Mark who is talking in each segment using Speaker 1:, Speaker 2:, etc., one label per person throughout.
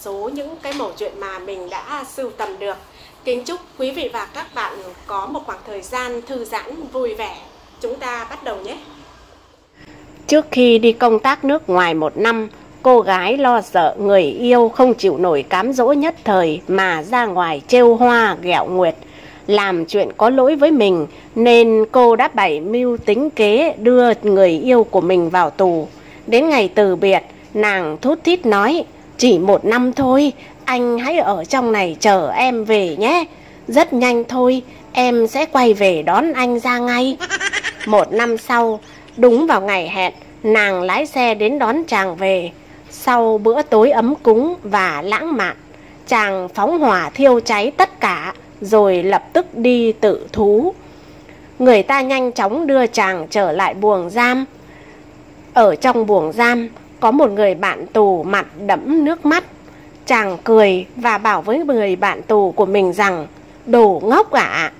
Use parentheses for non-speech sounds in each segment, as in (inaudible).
Speaker 1: số những cái mẩu chuyện mà mình đã sưu tầm được. Kính chúc quý vị và các bạn có một khoảng thời gian thư giãn vui vẻ. Chúng ta bắt đầu nhé.
Speaker 2: Trước khi đi công tác nước ngoài một năm, cô gái lo sợ người yêu không chịu nổi cám dỗ nhất thời mà ra ngoài trêu hoa ghẹo nguyệt làm chuyện có lỗi với mình nên cô đã bày mưu tính kế đưa người yêu của mình vào tù. Đến ngày từ biệt, nàng thút thít nói, chỉ một năm thôi, anh hãy ở trong này chờ em về nhé. Rất nhanh thôi, em sẽ quay về đón anh ra ngay. (laughs) Một năm sau, đúng vào ngày hẹn, nàng lái xe đến đón chàng về. Sau bữa tối ấm cúng và lãng mạn, chàng phóng hỏa thiêu cháy tất cả rồi lập tức đi tự thú. Người ta nhanh chóng đưa chàng trở lại buồng giam. Ở trong buồng giam có một người bạn tù mặt đẫm nước mắt. Chàng cười và bảo với người bạn tù của mình rằng Đồ ngốc ạ, à,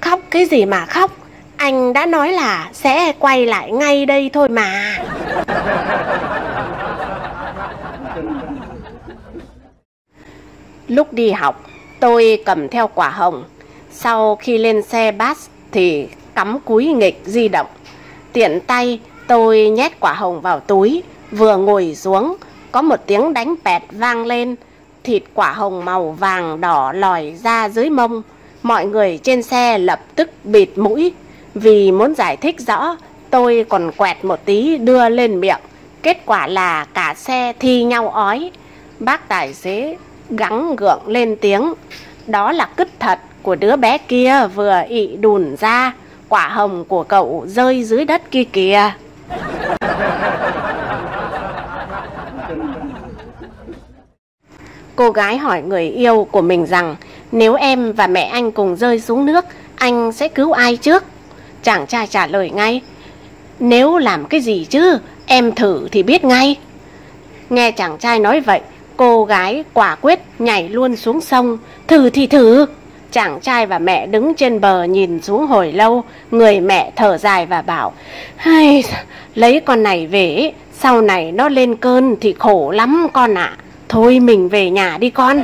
Speaker 2: khóc cái gì mà khóc, anh đã nói là sẽ quay lại ngay đây thôi mà. Lúc đi học, Tôi cầm theo quả hồng. Sau khi lên xe bus thì cắm cúi nghịch di động. Tiện tay tôi nhét quả hồng vào túi, vừa ngồi xuống, có một tiếng đánh pẹt vang lên. Thịt quả hồng màu vàng đỏ lòi ra dưới mông. Mọi người trên xe lập tức bịt mũi. Vì muốn giải thích rõ, tôi còn quẹt một tí đưa lên miệng. Kết quả là cả xe thi nhau ói. Bác tài xế gắng gượng lên tiếng. Đó là cứt thật của đứa bé kia vừa ị đùn ra, quả hồng của cậu rơi dưới đất kia kìa. Cô gái hỏi người yêu của mình rằng nếu em và mẹ anh cùng rơi xuống nước, anh sẽ cứu ai trước? Chàng trai trả lời ngay, nếu làm cái gì chứ, em thử thì biết ngay. Nghe chàng trai nói vậy, Cô gái quả quyết nhảy luôn xuống sông Thử thì thử Chàng trai và mẹ đứng trên bờ nhìn xuống hồi lâu Người mẹ thở dài và bảo Hay, Lấy con này về Sau này nó lên cơn thì khổ lắm con ạ à. Thôi mình về nhà đi con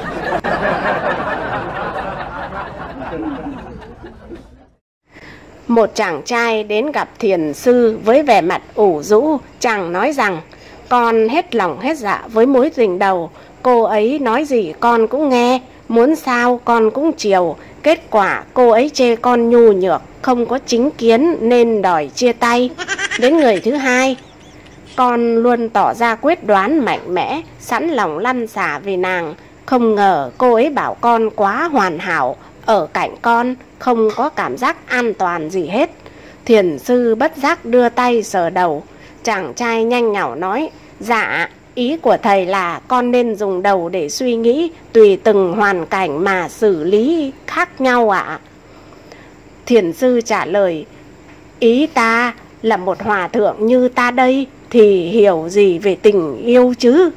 Speaker 2: Một chàng trai đến gặp thiền sư với vẻ mặt ủ rũ Chàng nói rằng Con hết lòng hết dạ với mối tình đầu Cô ấy nói gì con cũng nghe, muốn sao con cũng chiều. Kết quả cô ấy chê con nhu nhược, không có chính kiến nên đòi chia tay. Đến người thứ hai, con luôn tỏ ra quyết đoán mạnh mẽ, sẵn lòng lăn xả vì nàng. Không ngờ cô ấy bảo con quá hoàn hảo, ở cạnh con không có cảm giác an toàn gì hết. Thiền sư bất giác đưa tay sờ đầu. Chàng trai nhanh nhảu nói, dạ Ý của thầy là con nên dùng đầu để suy nghĩ tùy từng hoàn cảnh mà xử lý khác nhau ạ. À? Thiền sư trả lời, ý ta là một hòa thượng như ta đây thì hiểu gì về tình yêu chứ?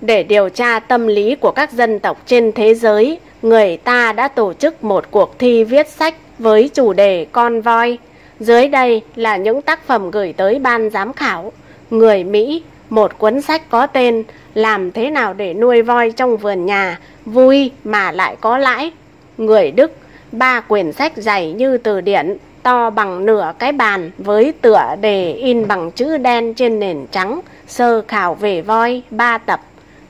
Speaker 2: Để điều tra tâm lý của các dân tộc trên thế giới, người ta đã tổ chức một cuộc thi viết sách với chủ đề con voi. Dưới đây là những tác phẩm gửi tới ban giám khảo. Người Mỹ, một cuốn sách có tên Làm thế nào để nuôi voi trong vườn nhà, vui mà lại có lãi. Người Đức, ba quyển sách dày như từ điển, to bằng nửa cái bàn với tựa đề in bằng chữ đen trên nền trắng, sơ khảo về voi, ba tập.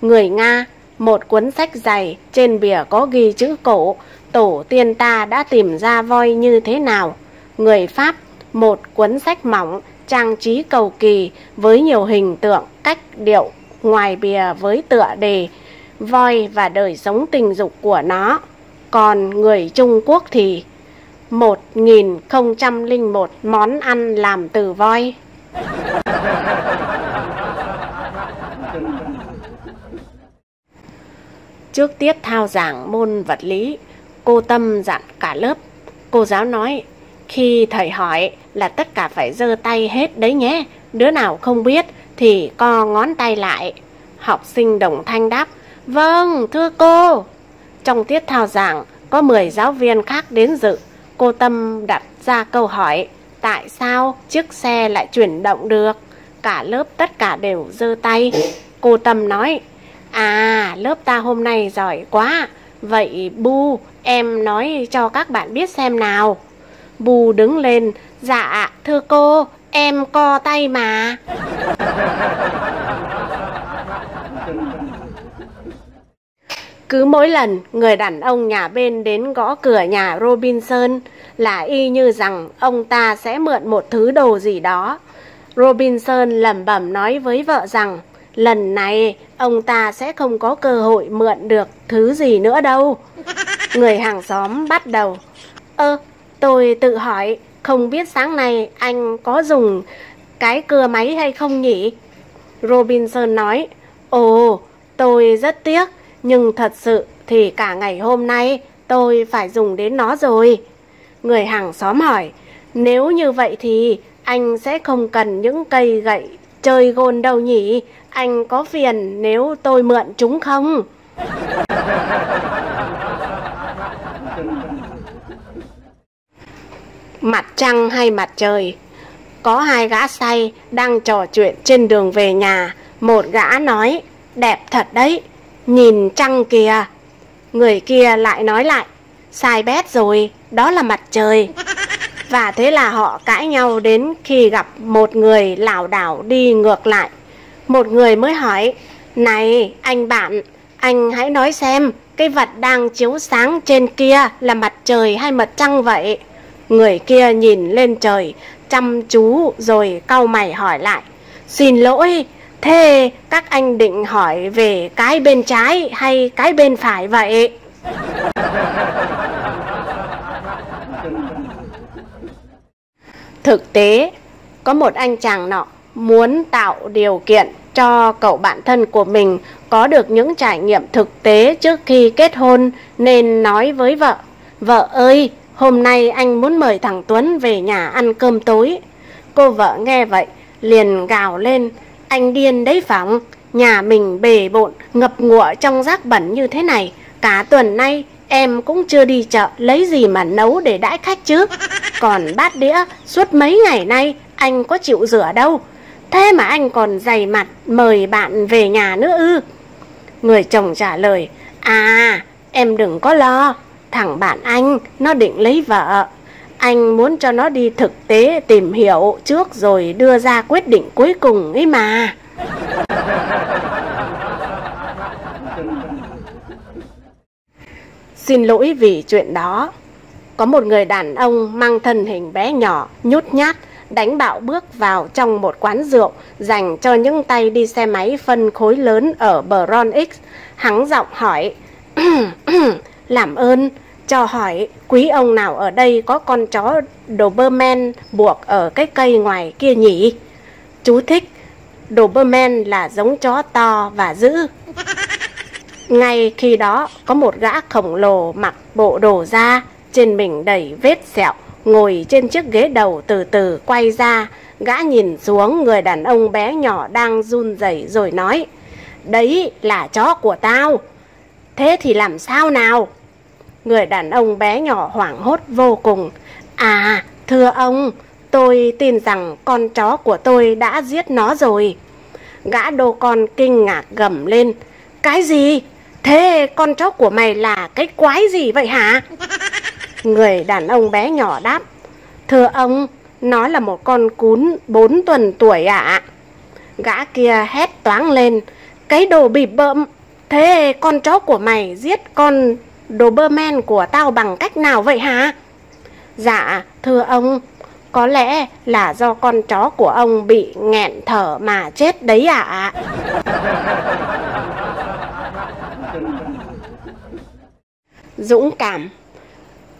Speaker 2: Người Nga, một cuốn sách dày, trên bìa có ghi chữ cổ, tổ tiên ta đã tìm ra voi như thế nào người Pháp một cuốn sách mỏng trang trí cầu kỳ với nhiều hình tượng, cách điệu ngoài bìa với tựa đề voi và đời sống tình dục của nó. Còn người Trung Quốc thì 1001 món ăn làm từ voi. Trước tiết thao giảng môn vật lý, cô Tâm dặn cả lớp. Cô giáo nói khi thầy hỏi là tất cả phải giơ tay hết đấy nhé, đứa nào không biết thì co ngón tay lại. Học sinh đồng thanh đáp, vâng, thưa cô. Trong tiết thao giảng, có 10 giáo viên khác đến dự. Cô Tâm đặt ra câu hỏi, tại sao chiếc xe lại chuyển động được. Cả lớp tất cả đều giơ tay. Cô Tâm nói, à lớp ta hôm nay giỏi quá. Vậy Bu, em nói cho các bạn biết xem nào. Bu đứng lên, dạ thưa cô, em co tay mà. Cứ mỗi lần người đàn ông nhà bên đến gõ cửa nhà Robinson là y như rằng ông ta sẽ mượn một thứ đồ gì đó. Robinson lẩm bẩm nói với vợ rằng lần này ông ta sẽ không có cơ hội mượn được thứ gì nữa đâu. Người hàng xóm bắt đầu. Ơ, tôi tự hỏi không biết sáng nay anh có dùng cái cưa máy hay không nhỉ? Robinson nói, Ồ, tôi rất tiếc, nhưng thật sự thì cả ngày hôm nay tôi phải dùng đến nó rồi. Người hàng xóm hỏi, nếu như vậy thì anh sẽ không cần những cây gậy chơi gôn đâu nhỉ? Anh có phiền nếu tôi mượn chúng không? Mặt trăng hay mặt trời? Có hai gã say đang trò chuyện trên đường về nhà. Một gã nói, đẹp thật đấy, nhìn trăng kìa. Người kia lại nói lại, sai bét rồi, đó là mặt trời. Và thế là họ cãi nhau đến khi gặp một người lảo đảo đi ngược lại. Một người mới hỏi, này anh bạn, anh hãy nói xem cái vật đang chiếu sáng trên kia là mặt trời hay mặt trăng vậy? Người kia nhìn lên trời, chăm chú rồi cau mày hỏi lại. Xin lỗi, thế các anh định hỏi về cái bên trái hay cái bên phải vậy? Thực tế, có một anh chàng nọ muốn tạo điều kiện cho cậu bạn thân của mình có được những trải nghiệm thực tế trước khi kết hôn nên nói với vợ Vợ ơi, hôm nay anh muốn mời thằng Tuấn về nhà ăn cơm tối. Cô vợ nghe vậy, liền gào lên anh điên đấy phỏng, nhà mình bề bộn, ngập ngụa trong rác bẩn như thế này. Cả tuần nay em cũng chưa đi chợ lấy gì mà nấu để đãi khách chứ. Còn bát đĩa suốt mấy ngày nay anh có chịu rửa đâu. Thế mà anh còn dày mặt mời bạn về nhà nữa ư? Người chồng trả lời, à em đừng có lo, thằng bạn anh nó định lấy vợ. Anh muốn cho nó đi thực tế tìm hiểu trước rồi đưa ra quyết định cuối cùng ấy mà. Xin lỗi vì chuyện đó. Có một người đàn ông mang thân hình bé nhỏ, nhút nhát, đánh bạo bước vào trong một quán rượu dành cho những tay đi xe máy phân khối lớn ở bờ Ron X. Hắn giọng hỏi, (clears throat) làm ơn, cho hỏi quý ông nào ở đây có con chó Doberman buộc ở cái cây ngoài kia nhỉ? Chú thích, Doberman là giống chó to và dữ. Ngay khi đó có một gã khổng lồ mặc bộ đồ da, trên mình đầy vết sẹo, ngồi trên chiếc ghế đầu từ từ quay ra, gã nhìn xuống người đàn ông bé nhỏ đang run rẩy rồi nói, đấy là chó của tao. Thế thì làm sao nào? Người đàn ông bé nhỏ hoảng hốt vô cùng. À, thưa ông, tôi tin rằng con chó của tôi đã giết nó rồi. Gã đô con kinh ngạc gầm lên. Cái gì? Thế con chó của mày là cái quái gì vậy hả? (laughs) Người đàn ông bé nhỏ đáp Thưa ông, nó là một con cún 4 tuần tuổi ạ à. Gã kia hét toáng lên Cái đồ bịp bợm Thế con chó của mày giết con Doberman của tao bằng cách nào vậy hả? Dạ, thưa ông Có lẽ là do con chó của ông bị nghẹn thở mà chết đấy ạ à. Dũng cảm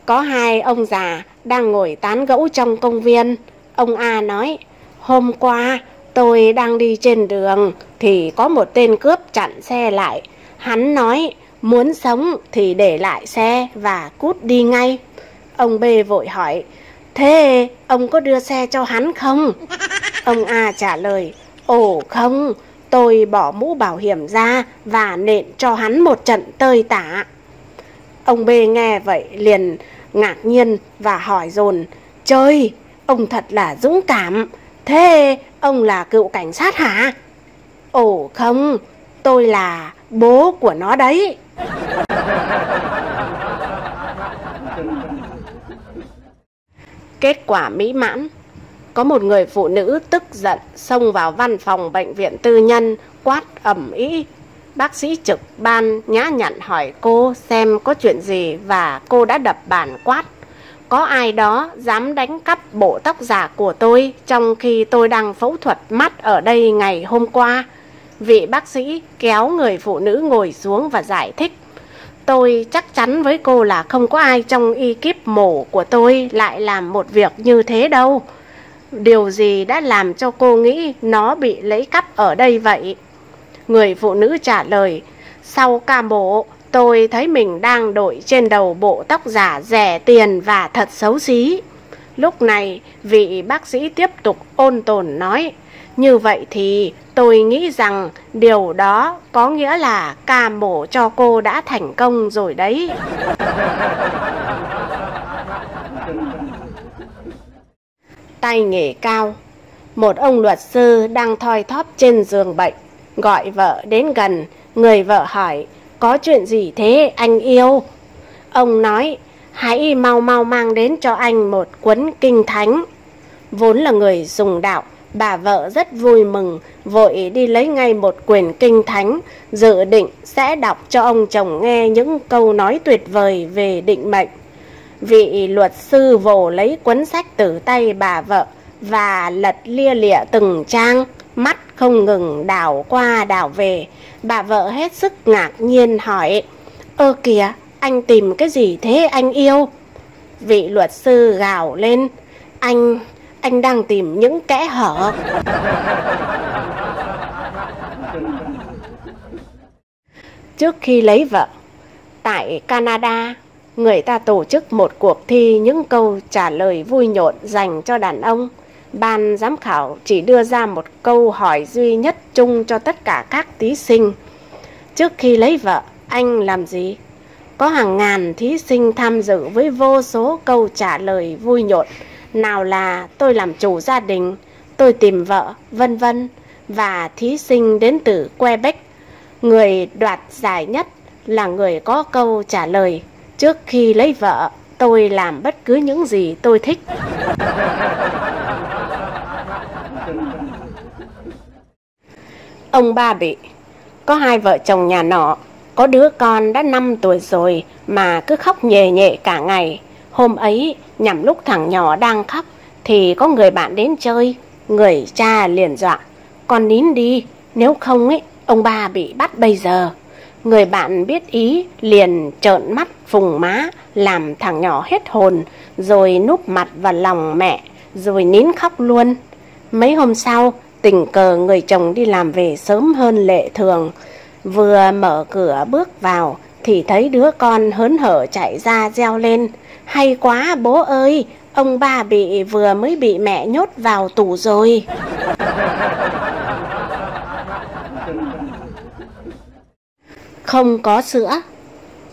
Speaker 2: có hai ông già đang ngồi tán gẫu trong công viên. Ông A nói, hôm qua tôi đang đi trên đường thì có một tên cướp chặn xe lại. Hắn nói, muốn sống thì để lại xe và cút đi ngay. Ông B vội hỏi, thế ông có đưa xe cho hắn không? Ông A trả lời, ồ không, tôi bỏ mũ bảo hiểm ra và nện cho hắn một trận tơi tả. Ông B nghe vậy liền ngạc nhiên và hỏi dồn Trời, ông thật là dũng cảm. Thế ông là cựu cảnh sát hả? Ồ không, tôi là bố của nó đấy. Kết quả mỹ mãn. Có một người phụ nữ tức giận xông vào văn phòng bệnh viện tư nhân, quát ẩm ý Bác sĩ trực ban nhã nhặn hỏi cô xem có chuyện gì và cô đã đập bàn quát. Có ai đó dám đánh cắp bộ tóc giả của tôi trong khi tôi đang phẫu thuật mắt ở đây ngày hôm qua. Vị bác sĩ kéo người phụ nữ ngồi xuống và giải thích. Tôi chắc chắn với cô là không có ai trong ekip mổ của tôi lại làm một việc như thế đâu. Điều gì đã làm cho cô nghĩ nó bị lấy cắp ở đây vậy? Người phụ nữ trả lời, sau ca mổ, tôi thấy mình đang đội trên đầu bộ tóc giả rẻ tiền và thật xấu xí. Lúc này, vị bác sĩ tiếp tục ôn tồn nói, như vậy thì tôi nghĩ rằng điều đó có nghĩa là ca mổ cho cô đã thành công rồi đấy. Tay nghề cao. Một ông luật sư đang thoi thóp trên giường bệnh, Gọi vợ đến gần. Người vợ hỏi, Có chuyện gì thế, anh yêu? Ông nói, Hãy mau mau mang đến cho anh một cuốn kinh thánh. Vốn là người dùng đạo Bà vợ rất vui mừng, vội đi lấy ngay một quyển kinh thánh, dự định sẽ đọc cho ông chồng nghe những câu nói tuyệt vời về định mệnh. Vị luật sư vồ lấy cuốn sách từ tay bà vợ và lật lia lịa từng trang, mắt không ngừng đảo qua đảo về. Bà vợ hết sức ngạc nhiên hỏi, Ơ kìa, anh tìm cái gì thế anh yêu? Vị luật sư gào lên, anh anh đang tìm những kẽ hở. Trước khi lấy vợ, tại canada, người ta tổ chức một cuộc thi những câu trả lời vui nhộn dành cho đàn ông. Ban giám khảo chỉ đưa ra một câu hỏi duy nhất chung cho tất cả các thí sinh. Trước khi lấy vợ, anh làm gì? Có hàng ngàn thí sinh tham dự với vô số câu trả lời vui nhộn nào là tôi làm chủ gia đình, tôi tìm vợ, vân vân và thí sinh đến từ Quebec. Người đoạt giải nhất là người có câu trả lời trước khi lấy vợ tôi làm bất cứ những gì tôi thích. (laughs) Ông ba bị có hai vợ chồng nhà nọ, có đứa con đã 5 tuổi rồi mà cứ khóc nhề nhẹ cả ngày. Hôm ấy, nhằm lúc thằng nhỏ đang khóc, thì có người bạn đến chơi. Người cha liền dọa, con nín đi, nếu không ấy, ông ba bị bắt bây giờ. Người bạn biết ý, liền trợn mắt phùng má, làm thằng nhỏ hết hồn, rồi núp mặt vào lòng mẹ, rồi nín khóc luôn. Mấy hôm sau, tình cờ người chồng đi làm về sớm hơn lệ thường. Vừa mở cửa bước vào, thì thấy đứa con hớn hở chạy ra reo lên. Hay quá bố ơi, ông ba bị vừa mới bị mẹ nhốt vào tù rồi. Không có sữa.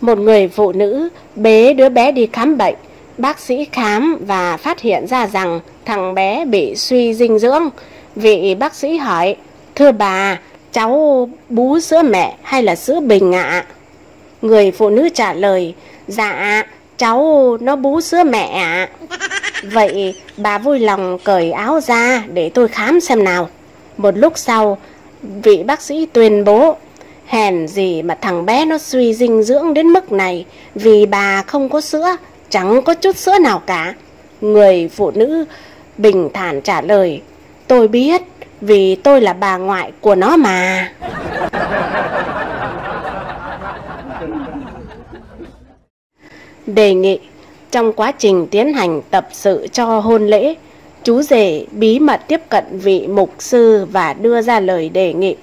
Speaker 2: Một người phụ nữ bế đứa bé đi khám bệnh. Bác sĩ khám và phát hiện ra rằng thằng bé bị suy dinh dưỡng. Vị bác sĩ hỏi, thưa bà, cháu bú sữa mẹ hay là sữa bình ạ? Người phụ nữ trả lời, dạ, cháu nó bú sữa mẹ ạ. Vậy bà vui lòng cởi áo ra để tôi khám xem nào. Một lúc sau, vị bác sĩ tuyên bố, hèn gì mà thằng bé nó suy dinh dưỡng đến mức này vì bà không có sữa, chẳng có chút sữa nào cả. Người phụ nữ bình thản trả lời, tôi biết vì tôi là bà ngoại của nó mà. Đề nghị trong quá trình tiến hành tập sự cho hôn lễ, chú rể bí mật tiếp cận vị mục sư và đưa ra lời đề nghị.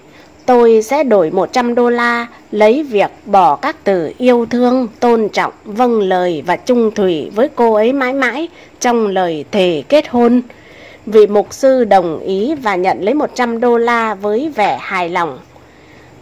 Speaker 2: Tôi sẽ đổi 100 đô la lấy việc bỏ các từ yêu thương, tôn trọng, vâng lời và trung thủy với cô ấy mãi mãi trong lời thề kết hôn. Vị mục sư đồng ý và nhận lấy 100 đô la với vẻ hài lòng.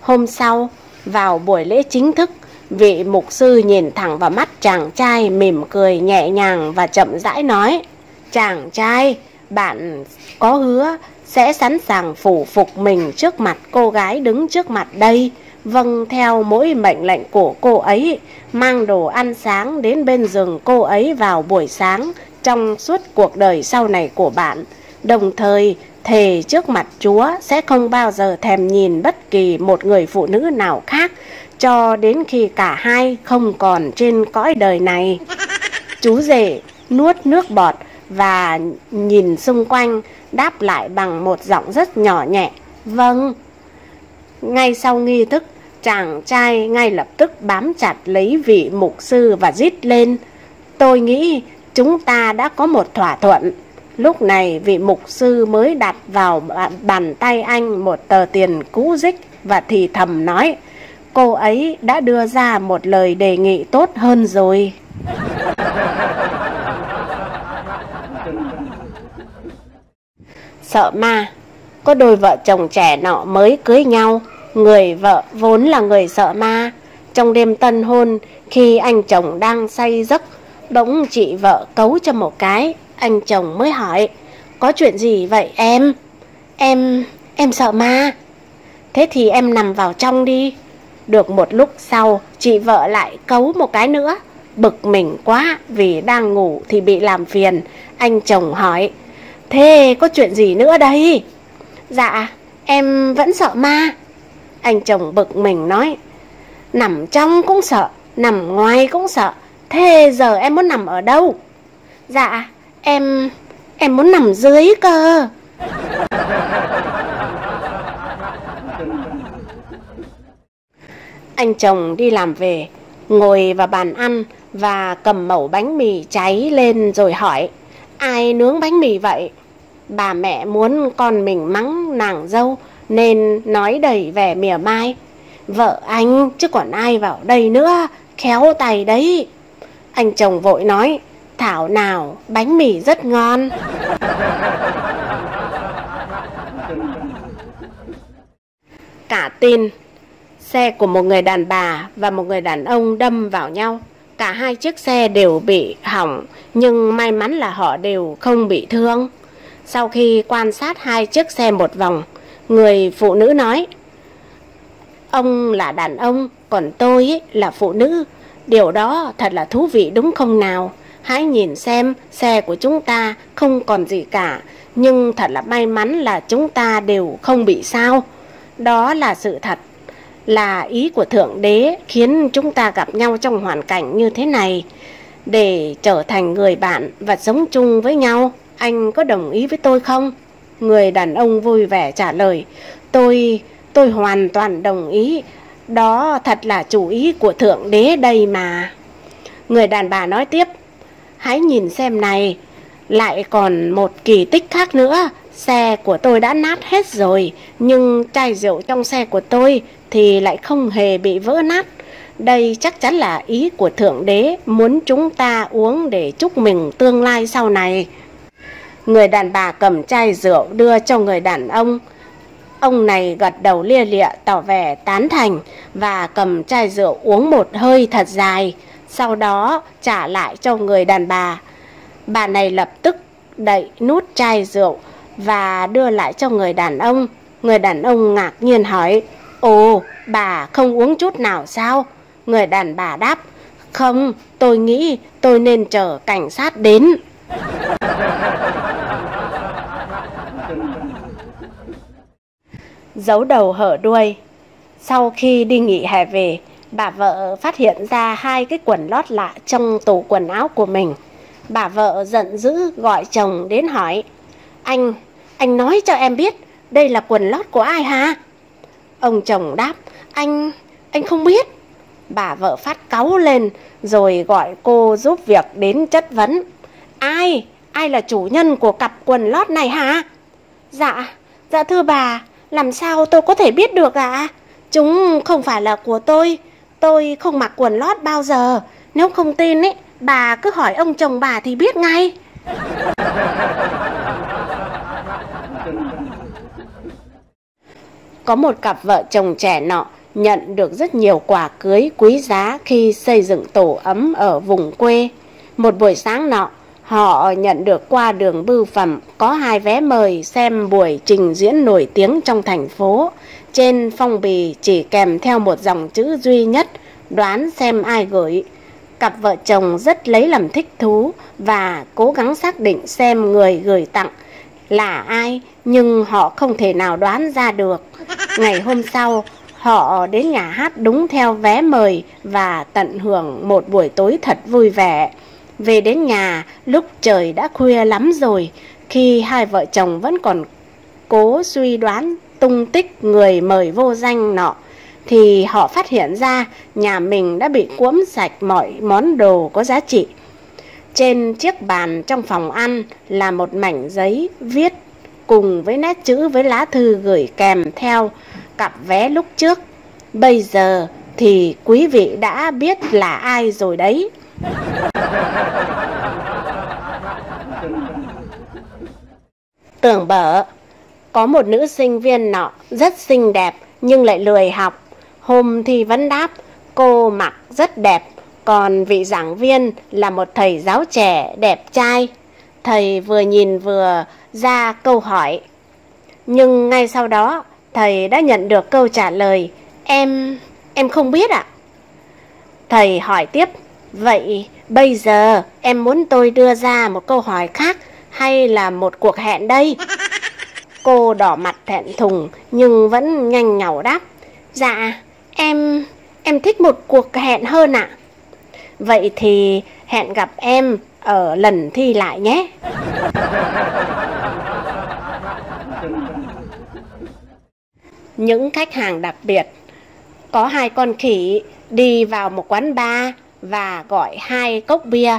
Speaker 2: Hôm sau, vào buổi lễ chính thức, Vị mục sư nhìn thẳng vào mắt chàng trai mỉm cười nhẹ nhàng và chậm rãi nói Chàng trai, bạn có hứa sẽ sẵn sàng phủ phục mình trước mặt cô gái đứng trước mặt đây, vâng theo mỗi mệnh lệnh của cô ấy, mang đồ ăn sáng đến bên giường cô ấy vào buổi sáng trong suốt cuộc đời sau này của bạn. Đồng thời, thề trước mặt Chúa sẽ không bao giờ thèm nhìn bất kỳ một người phụ nữ nào khác cho đến khi cả hai không còn trên cõi đời này. Chú rể nuốt nước bọt và nhìn xung quanh đáp lại bằng một giọng rất nhỏ nhẹ. Vâng. Ngay sau nghi thức, chàng trai ngay lập tức bám chặt lấy vị mục sư và rít lên. Tôi nghĩ chúng ta đã có một thỏa thuận. Lúc này vị mục sư mới đặt vào bàn tay anh một tờ tiền cũ dích và thì thầm nói cô ấy đã đưa ra một lời đề nghị tốt hơn rồi. Sợ ma, có đôi vợ chồng trẻ nọ mới cưới nhau, người vợ vốn là người sợ ma. Trong đêm tân hôn, khi anh chồng đang say giấc, bỗng chị vợ cấu cho một cái, anh chồng mới hỏi, có chuyện gì vậy em? Em, em sợ ma. Thế thì em nằm vào trong đi. Được một lúc sau, chị vợ lại cấu một cái nữa. Bực mình quá vì đang ngủ thì bị làm phiền. Anh chồng hỏi, thế có chuyện gì nữa đây? Dạ, em vẫn sợ ma. Anh chồng bực mình nói, nằm trong cũng sợ, nằm ngoài cũng sợ. Thế giờ em muốn nằm ở đâu? Dạ, em... em muốn nằm dưới cơ. Anh chồng đi làm về, ngồi vào bàn ăn và cầm mẩu bánh mì cháy lên rồi hỏi, ai nướng bánh mì vậy? Bà mẹ muốn con mình mắng nàng dâu nên nói đầy vẻ mỉa mai. Vợ anh chứ còn ai vào đây nữa, khéo tay đấy. Anh chồng vội nói, thảo nào bánh mì rất ngon. Cả tin Xe của một người đàn bà và một người đàn ông đâm vào nhau. Cả hai chiếc xe đều bị hỏng, nhưng may mắn là họ đều không bị thương. Sau khi quan sát hai chiếc xe một vòng, người phụ nữ nói, Ông là đàn ông, còn tôi là phụ nữ. Điều đó thật là thú vị đúng không nào? Hãy nhìn xem xe của chúng ta không còn gì cả, nhưng thật là may mắn là chúng ta đều không bị sao. Đó là sự thật là ý của Thượng Đế khiến chúng ta gặp nhau trong hoàn cảnh như thế này để trở thành người bạn và sống chung với nhau. Anh có đồng ý với tôi không? Người đàn ông vui vẻ trả lời, tôi, tôi hoàn toàn đồng ý. Đó thật là chủ ý của Thượng Đế đây mà. Người đàn bà nói tiếp, hãy nhìn xem này, lại còn một kỳ tích khác nữa. Xe của tôi đã nát hết rồi, nhưng chai rượu trong xe của tôi thì lại không hề bị vỡ nát. Đây chắc chắn là ý của Thượng Đế muốn chúng ta uống để chúc mừng tương lai sau này. Người đàn bà cầm chai rượu đưa cho người đàn ông. Ông này gật đầu lia lịa tỏ vẻ tán thành và cầm chai rượu uống một hơi thật dài. Sau đó trả lại cho người đàn bà. Bà này lập tức đậy nút chai rượu và đưa lại cho người đàn ông. Người đàn ông ngạc nhiên hỏi, Ồ, bà không uống chút nào sao? Người đàn bà đáp, Không, tôi nghĩ tôi nên chờ cảnh sát đến. Giấu đầu hở đuôi Sau khi đi nghỉ hè về, bà vợ phát hiện ra hai cái quần lót lạ trong tủ quần áo của mình. Bà vợ giận dữ gọi chồng đến hỏi, Anh, anh nói cho em biết, đây là quần lót của ai hả? Ông chồng đáp, anh, anh không biết. Bà vợ phát cáu lên rồi gọi cô giúp việc đến chất vấn. Ai, ai là chủ nhân của cặp quần lót này hả? Dạ, dạ thưa bà, làm sao tôi có thể biết được ạ? À? Chúng không phải là của tôi, tôi không mặc quần lót bao giờ. Nếu không tin ấy, bà cứ hỏi ông chồng bà thì biết ngay. (laughs) Có một cặp vợ chồng trẻ nọ nhận được rất nhiều quà cưới quý giá khi xây dựng tổ ấm ở vùng quê. Một buổi sáng nọ, Họ nhận được qua đường bưu phẩm có hai vé mời xem buổi trình diễn nổi tiếng trong thành phố. Trên phong bì chỉ kèm theo một dòng chữ duy nhất, đoán xem ai gửi. Cặp vợ chồng rất lấy làm thích thú và cố gắng xác định xem người gửi tặng là ai, nhưng họ không thể nào đoán ra được. Ngày hôm sau, họ đến nhà hát đúng theo vé mời và tận hưởng một buổi tối thật vui vẻ. Về đến nhà, lúc trời đã khuya lắm rồi, khi hai vợ chồng vẫn còn cố suy đoán tung tích người mời vô danh nọ, thì họ phát hiện ra nhà mình đã bị cuỗm sạch mọi món đồ có giá trị. Trên chiếc bàn trong phòng ăn là một mảnh giấy viết cùng với nét chữ với lá thư gửi kèm theo cặp vé lúc trước. Bây giờ thì quý vị đã biết là ai rồi đấy. Tưởng bở, có một nữ sinh viên nọ rất xinh đẹp nhưng lại lười học. Hôm thi vấn đáp, cô mặc rất đẹp, còn vị giảng viên là một thầy giáo trẻ đẹp trai. Thầy vừa nhìn vừa ra câu hỏi. Nhưng ngay sau đó, thầy đã nhận được câu trả lời, em, em không biết ạ. Thầy hỏi tiếp, vậy bây giờ em muốn tôi đưa ra một câu hỏi khác hay là một cuộc hẹn đây? Cô đỏ mặt thẹn thùng nhưng vẫn nhanh nhỏ đáp, dạ, em, em thích một cuộc hẹn hơn ạ. Vậy thì hẹn gặp em ở lần thi lại nhé. Những khách hàng đặc biệt Có hai con khỉ đi vào một quán bar và gọi hai cốc bia.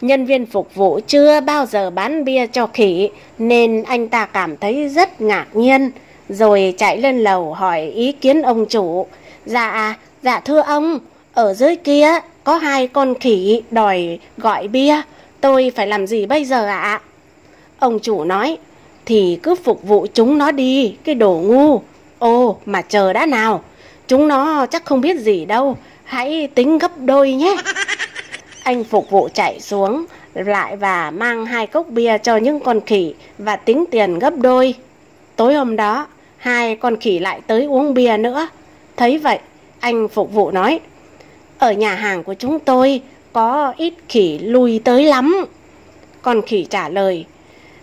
Speaker 2: Nhân viên phục vụ chưa bao giờ bán bia cho khỉ nên anh ta cảm thấy rất ngạc nhiên rồi chạy lên lầu hỏi ý kiến ông chủ. Dạ, dạ thưa ông, ở dưới kia có hai con khỉ đòi gọi bia, tôi phải làm gì bây giờ ạ? Ông chủ nói, thì cứ phục vụ chúng nó đi, cái đồ ngu. Ồ, mà chờ đã nào, chúng nó chắc không biết gì đâu, hãy tính gấp đôi nhé. Anh phục vụ chạy xuống lại và mang hai cốc bia cho những con khỉ và tính tiền gấp đôi. Tối hôm đó, hai con khỉ lại tới uống bia nữa. Thấy vậy, anh phục vụ nói, ở nhà hàng của chúng tôi có ít khỉ lui tới lắm. Con khỉ trả lời,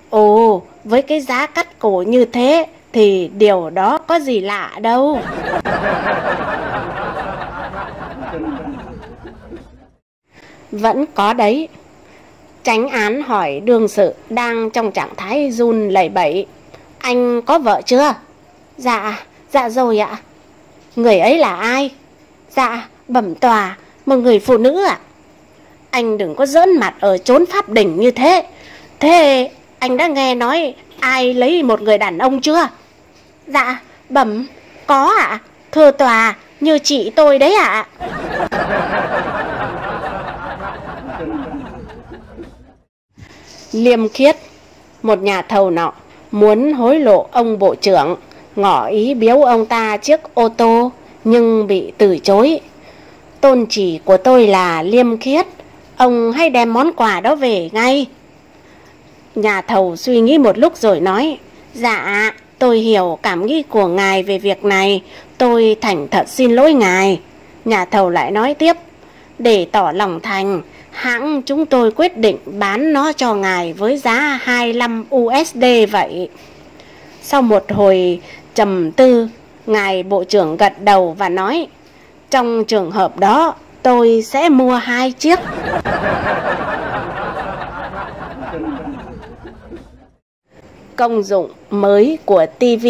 Speaker 2: ồ, với cái giá cắt cổ như thế thì điều đó có gì lạ đâu. Vẫn có đấy. Tránh án hỏi đương sự đang trong trạng thái run lẩy bẩy. Anh có vợ chưa? Dạ, dạ rồi ạ. Người ấy là ai? Dạ, bẩm tòa, một người phụ nữ ạ. Anh đừng có giỡn mặt ở chốn pháp đỉnh như thế. Thế anh đã nghe nói ai lấy một người đàn ông chưa? Dạ, bẩm, có ạ. Thưa tòa, như chị tôi đấy ạ. (laughs) Liêm khiết, một nhà thầu nọ, muốn hối lộ ông bộ trưởng, ngỏ ý biếu ông ta chiếc ô tô, nhưng bị từ chối. Tôn chỉ của tôi là liêm khiết, ông hãy đem món quà đó về ngay. Nhà thầu suy nghĩ một lúc rồi nói, dạ, tôi hiểu cảm nghĩ của ngài về việc này, tôi thành thật xin lỗi ngài. Nhà thầu lại nói tiếp, để tỏ lòng thành, hãng chúng tôi quyết định bán nó cho ngài với giá 25 USD vậy. Sau một hồi trầm tư, ngài bộ trưởng gật đầu và nói, trong trường hợp đó, tôi sẽ mua hai chiếc. Công dụng mới của TV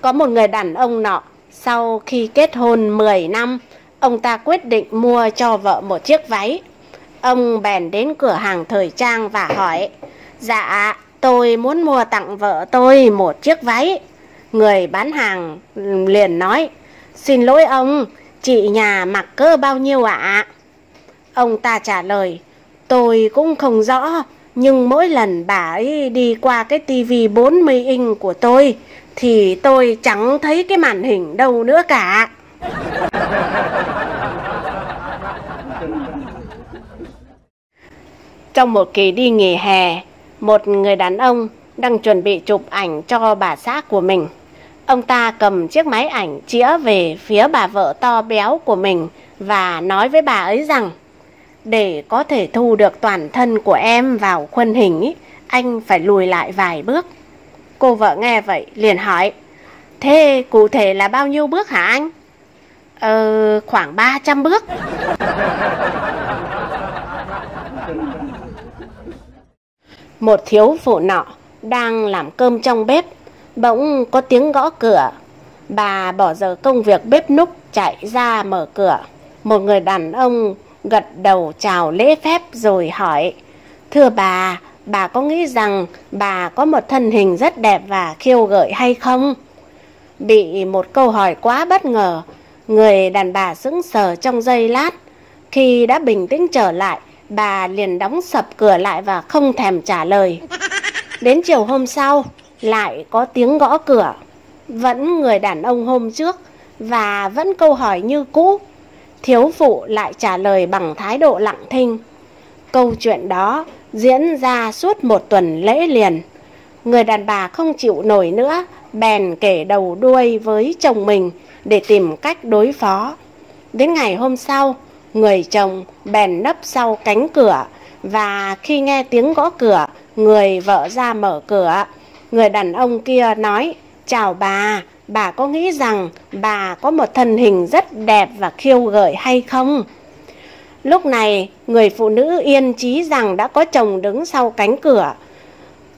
Speaker 2: Có một người đàn ông nọ, sau khi kết hôn 10 năm, ông ta quyết định mua cho vợ một chiếc váy. Ông bèn đến cửa hàng thời trang và hỏi, Dạ, tôi muốn mua tặng vợ tôi một chiếc váy. Người bán hàng liền nói, Xin lỗi ông, chị nhà mặc cơ bao nhiêu ạ? Ông ta trả lời, tôi cũng không rõ, nhưng mỗi lần bà ấy đi qua cái tivi 40 inch của tôi thì tôi chẳng thấy cái màn hình đâu nữa cả. Trong một kỳ đi nghỉ hè, một người đàn ông đang chuẩn bị chụp ảnh cho bà xã của mình. Ông ta cầm chiếc máy ảnh chĩa về phía bà vợ to béo của mình và nói với bà ấy rằng để có thể thu được toàn thân của em vào khuôn hình ý, anh phải lùi lại vài bước. Cô vợ nghe vậy liền hỏi Thế cụ thể là bao nhiêu bước hả anh? Ờ, khoảng 300 bước. Một thiếu phụ nọ đang làm cơm trong bếp, bỗng có tiếng gõ cửa. Bà bỏ giờ công việc bếp núc chạy ra mở cửa. Một người đàn ông gật đầu chào lễ phép rồi hỏi Thưa bà, bà có nghĩ rằng bà có một thân hình rất đẹp và khiêu gợi hay không? Bị một câu hỏi quá bất ngờ, người đàn bà sững sờ trong giây lát. Khi đã bình tĩnh trở lại, bà liền đóng sập cửa lại và không thèm trả lời. Đến chiều hôm sau, lại có tiếng gõ cửa. Vẫn người đàn ông hôm trước và vẫn câu hỏi như cũ. Thiếu phụ lại trả lời bằng thái độ lặng thinh. Câu chuyện đó diễn ra suốt một tuần lễ liền. Người đàn bà không chịu nổi nữa, bèn kể đầu đuôi với chồng mình để tìm cách đối phó. Đến ngày hôm sau, người chồng bèn nấp sau cánh cửa và khi nghe tiếng gõ cửa, người vợ ra mở cửa. Người đàn ông kia nói, chào bà, bà có nghĩ rằng bà có một thân hình rất đẹp và khiêu gợi hay không? Lúc này, người phụ nữ yên trí rằng đã có chồng đứng sau cánh cửa.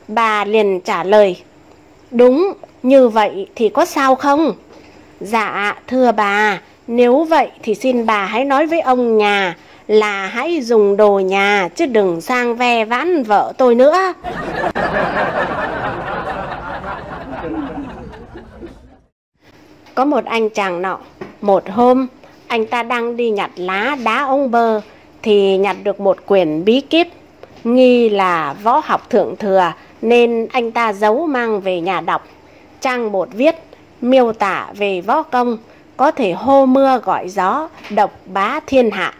Speaker 2: Bà liền trả lời, đúng, như vậy thì có sao không? Dạ, thưa bà, nếu vậy thì xin bà hãy nói với ông nhà là hãy dùng đồ nhà chứ đừng sang ve vãn vợ tôi nữa. (laughs) Có một anh chàng nọ, một hôm anh ta đang đi nhặt lá đá ông bơ thì nhặt được một quyển bí kíp nghi là võ học thượng thừa nên anh ta giấu mang về nhà đọc. Trang một viết miêu tả về võ công có thể hô mưa gọi gió, độc bá thiên hạ,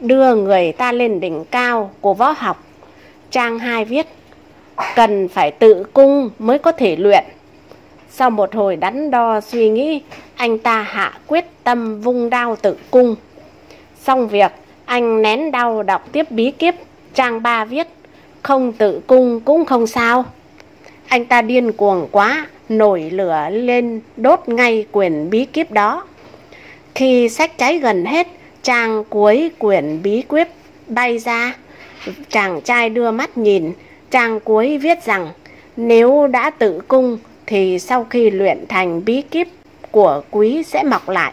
Speaker 2: đưa người ta lên đỉnh cao của võ học. Trang hai viết cần phải tự cung mới có thể luyện. Sau một hồi đắn đo suy nghĩ, anh ta hạ quyết tâm vung đao tự cung. Xong việc, anh nén đau đọc tiếp bí kíp, trang ba viết, không tự cung cũng không sao. Anh ta điên cuồng quá, nổi lửa lên đốt ngay quyển bí kíp đó. Khi sách cháy gần hết, trang cuối quyển bí quyết bay ra. Chàng trai đưa mắt nhìn, trang cuối viết rằng nếu đã tự cung thì sau khi luyện thành bí kíp của quý sẽ mọc lại.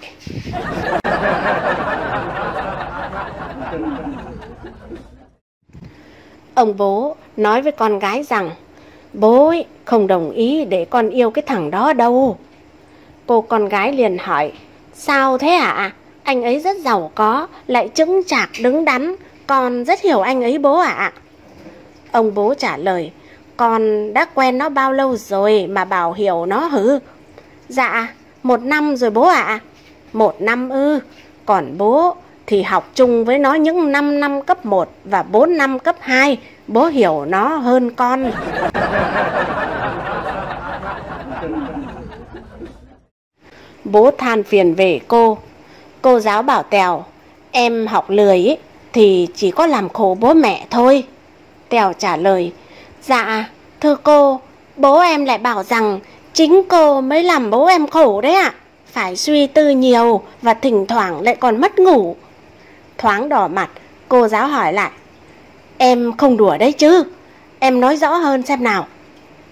Speaker 2: Ông bố nói với con gái rằng Bố ấy không đồng ý để con yêu cái thằng đó đâu. Cô con gái liền hỏi Sao thế ạ? À? Anh ấy rất giàu có, lại chứng chạc đứng đắn, con rất hiểu anh ấy bố ạ. À? Ông bố trả lời con đã quen nó bao lâu rồi mà bảo hiểu nó hử? Dạ, một năm rồi bố ạ. À? Một năm ư, còn bố thì học chung với nó những 5 năm cấp 1 và 4 năm cấp 2. Bố hiểu nó hơn con. Bố than phiền về cô. Cô giáo bảo Tèo, em học lười ý, thì chỉ có làm khổ bố mẹ thôi. Tèo trả lời, dạ, thưa cô, bố em lại bảo rằng chính cô mới làm bố em khổ đấy ạ. À. Phải suy tư nhiều và thỉnh thoảng lại còn mất ngủ thoáng đỏ mặt, cô giáo hỏi lại. Em không đùa đấy chứ, em nói rõ hơn xem nào.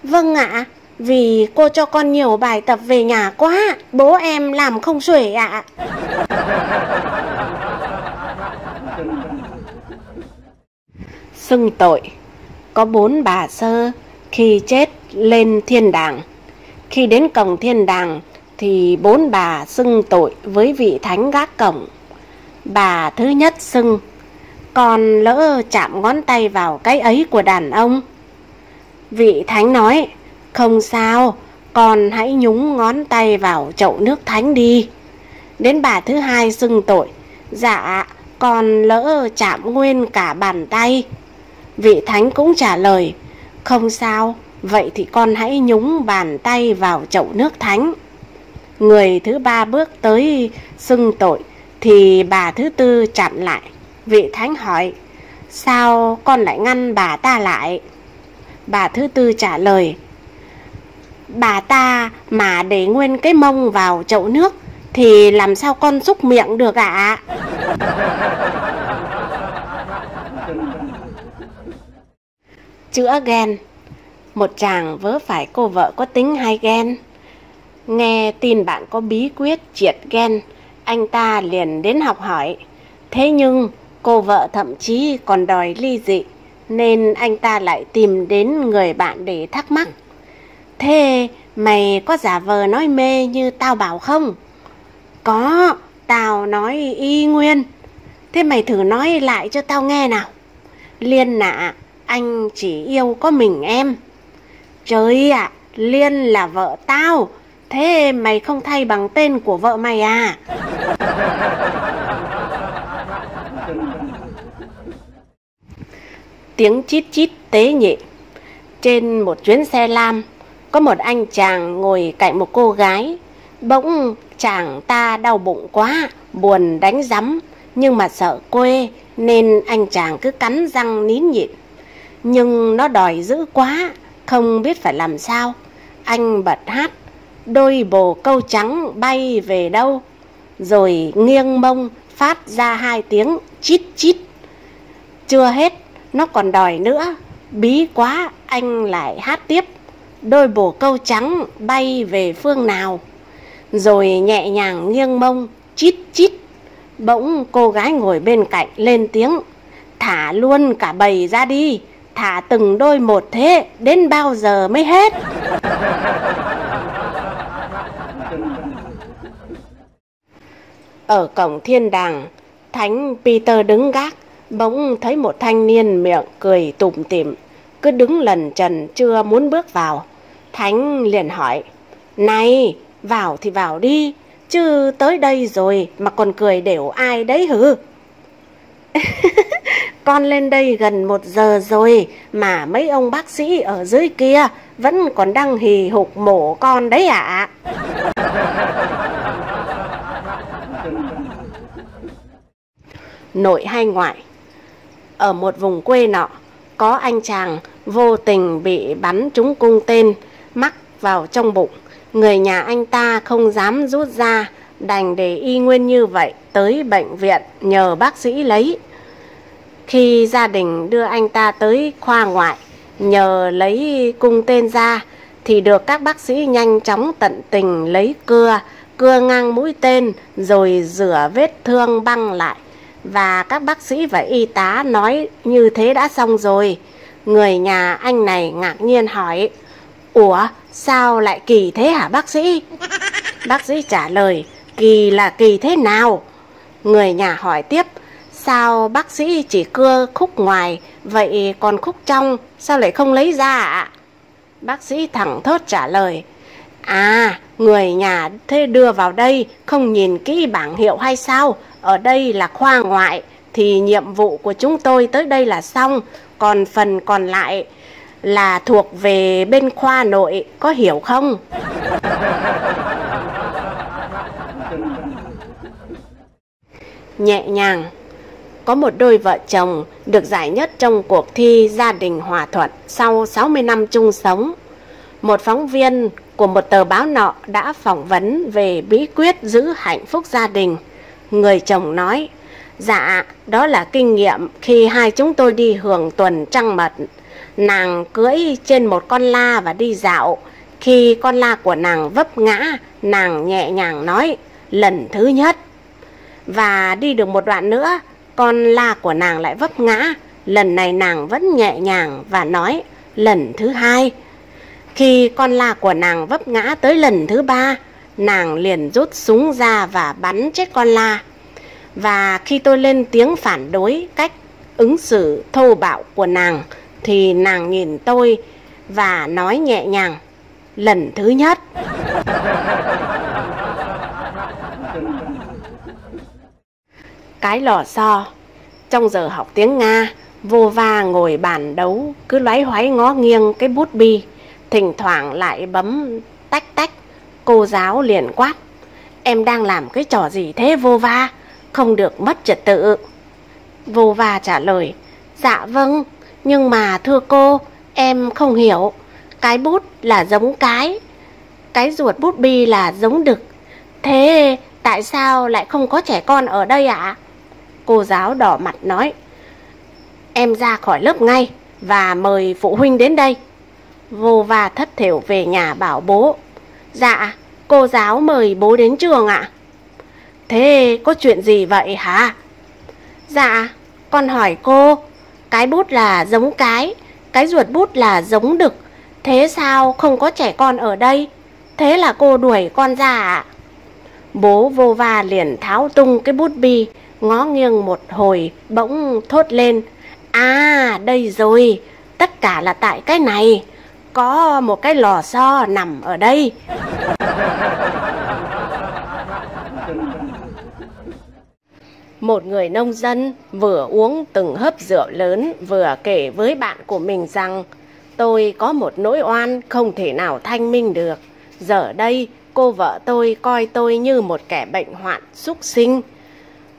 Speaker 2: Vâng ạ, vì cô cho con nhiều bài tập về nhà quá, bố em làm không xuể ạ. Xưng tội, có bốn bà sơ khi chết lên thiên đàng. Khi đến cổng thiên đàng thì bốn bà xưng tội với vị thánh gác cổng. Bà thứ nhất xưng Còn lỡ chạm ngón tay vào cái ấy của đàn ông Vị thánh nói, Không sao, Con hãy nhúng ngón tay vào chậu nước thánh đi Đến bà thứ hai xưng tội Dạ Con lỡ chạm nguyên cả bàn tay Vị thánh cũng trả lời, không sao, vậy thì con hãy nhúng bàn tay vào chậu nước thánh. Người thứ ba bước tới xưng tội, thì bà thứ tư chặn lại. Vị thánh hỏi, sao con lại ngăn bà ta lại? Bà thứ tư trả lời, bà ta mà để nguyên cái mông vào chậu nước thì làm sao con xúc miệng được ạ? À? Chữa ghen Một chàng vớ phải cô vợ có tính hay ghen Nghe tin bạn có bí quyết triệt ghen Anh ta liền đến học hỏi. Thế nhưng cô vợ thậm chí còn đòi ly dị Nên anh ta lại tìm đến người bạn để thắc mắc. Thế mày có giả vờ nói mê như tao bảo không? Có, tao nói y nguyên. Thế mày thử nói lại cho tao nghe nào. Liên nạ, anh chỉ yêu có mình em. Trời ạ, à, Liên là vợ tao. Thế mày không thay bằng tên của vợ mày à? Tiếng chít chít tế nhị. Trên một chuyến xe lam Có một anh chàng ngồi cạnh một cô gái. Bỗng chàng ta đau bụng quá Buồn đánh rắm Nhưng mà sợ quê Nên anh chàng cứ cắn răng nín nhịn. Nhưng nó đòi dữ quá, Không biết phải làm sao. Anh bật hát, đôi bồ câu trắng bay về đâu? Rồi nghiêng mông phát ra hai tiếng chít chít. Chưa hết, nó còn đòi nữa. Bí quá, anh lại hát tiếp, đôi bồ câu trắng bay về phương nào? Rồi nhẹ nhàng nghiêng mông chít chít. Bỗng cô gái ngồi bên cạnh lên tiếng, thả luôn cả bầy ra đi thả từng đôi một thế đến bao giờ mới hết Ở cổng thiên đàng, Thánh Peter đứng gác, bỗng thấy một thanh niên miệng cười tủm tỉm, cứ đứng lần trần chưa muốn bước vào. Thánh liền hỏi, Này, vào thì vào đi, chứ tới đây rồi mà còn cười đều ai đấy hử? (laughs) con lên đây gần một giờ rồi mà mấy ông bác sĩ ở dưới kia vẫn còn đang hì hục mổ con đấy ạ. À? nội hay ngoại. Ở một vùng quê nọ, có anh chàng vô tình bị bắn trúng cung tên, mắc vào trong bụng. Người nhà anh ta không dám rút ra, đành để y nguyên như vậy tới bệnh viện nhờ bác sĩ lấy. Khi gia đình đưa anh ta tới khoa ngoại, nhờ lấy cung tên ra, thì được các bác sĩ nhanh chóng tận tình lấy cưa, cưa ngang mũi tên rồi rửa vết thương băng lại và các bác sĩ và y tá nói như thế đã xong rồi. Người nhà anh này ngạc nhiên hỏi, Ủa, sao lại kỳ thế hả bác sĩ? Bác sĩ trả lời, kỳ là kỳ thế nào? Người nhà hỏi tiếp, sao bác sĩ chỉ cưa khúc ngoài, vậy còn khúc trong sao lại không lấy ra ạ? Bác sĩ thẳng thốt trả lời, À, người nhà thế đưa vào đây không nhìn kỹ bảng hiệu hay sao? Ở đây là khoa ngoại thì nhiệm vụ của chúng tôi tới đây là xong, còn phần còn lại là thuộc về bên khoa nội, có hiểu không? (laughs) Nhẹ nhàng có một đôi vợ chồng được giải nhất trong cuộc thi gia đình hòa thuận sau 60 năm chung sống. Một phóng viên của một tờ báo nọ đã phỏng vấn về bí quyết giữ hạnh phúc gia đình. Người chồng nói, dạ, đó là kinh nghiệm khi hai chúng tôi đi hưởng tuần trăng mật. Nàng cưỡi trên một con la và đi dạo. Khi con la của nàng vấp ngã, nàng nhẹ nhàng nói, lần thứ nhất. Và đi được một đoạn nữa, con la của nàng lại vấp ngã. Lần này nàng vẫn nhẹ nhàng và nói, lần thứ hai. Khi con la của nàng vấp ngã tới lần thứ ba, nàng liền rút súng ra và bắn chết con la. Và khi tôi lên tiếng phản đối cách ứng xử thô bạo của nàng, thì nàng nhìn tôi và nói nhẹ nhàng, lần thứ nhất. Cái lò xo. Trong giờ học tiếng Nga, Vô va ngồi bàn đấu Cứ loáy hoáy ngó nghiêng cái bút bi. Thỉnh thoảng lại bấm tách tách Cô giáo liền quát Em đang làm cái trò gì thế vô va? Không được mất trật tự. Vô va trả lời Dạ vâng Nhưng mà thưa cô Em không hiểu. Cái bút là giống cái Cái ruột bút bi là giống đực. Thế tại sao lại không có trẻ con ở đây ạ? Cô giáo đỏ mặt nói, Em ra khỏi lớp ngay Và mời phụ huynh đến đây. Vô va thất thểu về nhà bảo bố Dạ cô giáo mời bố đến trường ạ. Thế có chuyện gì vậy hả? Dạ con hỏi cô, Cái bút là giống cái Cái ruột bút là giống đực, Thế sao không có trẻ con ở đây? Thế là cô đuổi con ra ạ. Bố vô va liền tháo tung cái bút bi Ngó nghiêng một hồi, Bỗng thốt lên À đây rồi, Tất cả là tại cái này, Có một cái lò xo nằm ở đây Một người nông dân vừa uống từng hớp rượu lớn vừa kể với bạn của mình rằng, Tôi có một nỗi oan không thể nào thanh minh được. Giờ đây, cô vợ tôi coi tôi như một kẻ bệnh hoạn súc sinh.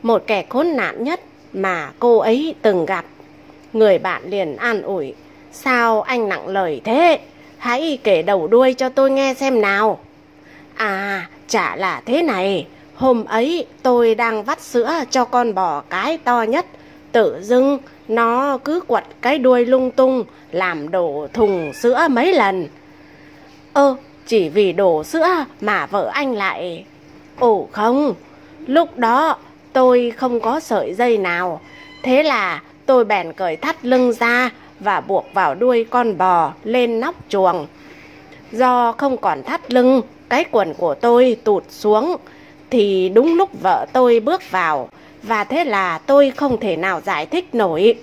Speaker 2: Một kẻ khốn nạn nhất mà cô ấy từng gặp. Người bạn liền an ủi. Sao anh nặng lời thế? Hãy kể đầu đuôi cho tôi nghe xem nào. À, chả là thế này. Hôm ấy tôi đang vắt sữa cho con bò cái to nhất. Tự dưng nó cứ quật cái đuôi lung tung làm đổ thùng sữa mấy lần. Ơ, chỉ vì đổ sữa mà vợ anh lại... Ồ không, lúc đó tôi không có sợi dây nào. Thế là tôi bèn cởi thắt lưng ra và buộc vào đuôi con bò lên nóc chuồng. Do không còn thắt lưng, cái quần của tôi tụt xuống, thì đúng lúc vợ tôi bước vào, và thế là tôi không thể nào giải thích nổi.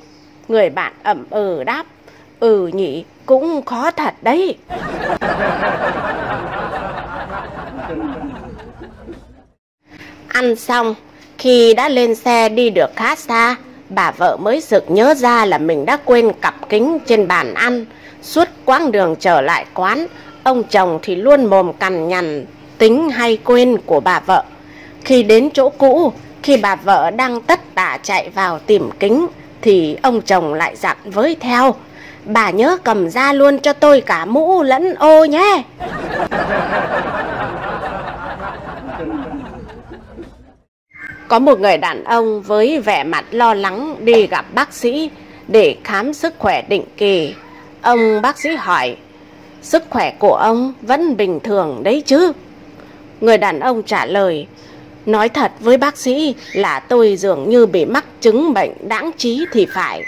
Speaker 2: Người bạn ẩm ừ đáp, ừ nhỉ, cũng khó thật đấy. (laughs) Ăn xong, khi đã lên xe đi được khá xa, bà vợ mới sực nhớ ra là mình đã quên cặp kính trên bàn ăn. Suốt quãng đường trở lại quán, ông chồng thì luôn mồm cằn nhằn tính hay quên của bà vợ. Khi đến chỗ cũ, khi bà vợ đang tất tả chạy vào tìm kính, thì ông chồng lại dặn với theo. Bà nhớ cầm ra luôn cho tôi cả mũ lẫn ô nhé. Có một người đàn ông với vẻ mặt lo lắng đi gặp bác sĩ để khám sức khỏe định kỳ. Ông bác sĩ hỏi, sức khỏe của ông vẫn bình thường đấy chứ? Người đàn ông trả lời, nói thật với bác sĩ là tôi dường như bị mắc chứng bệnh đáng trí thì phải.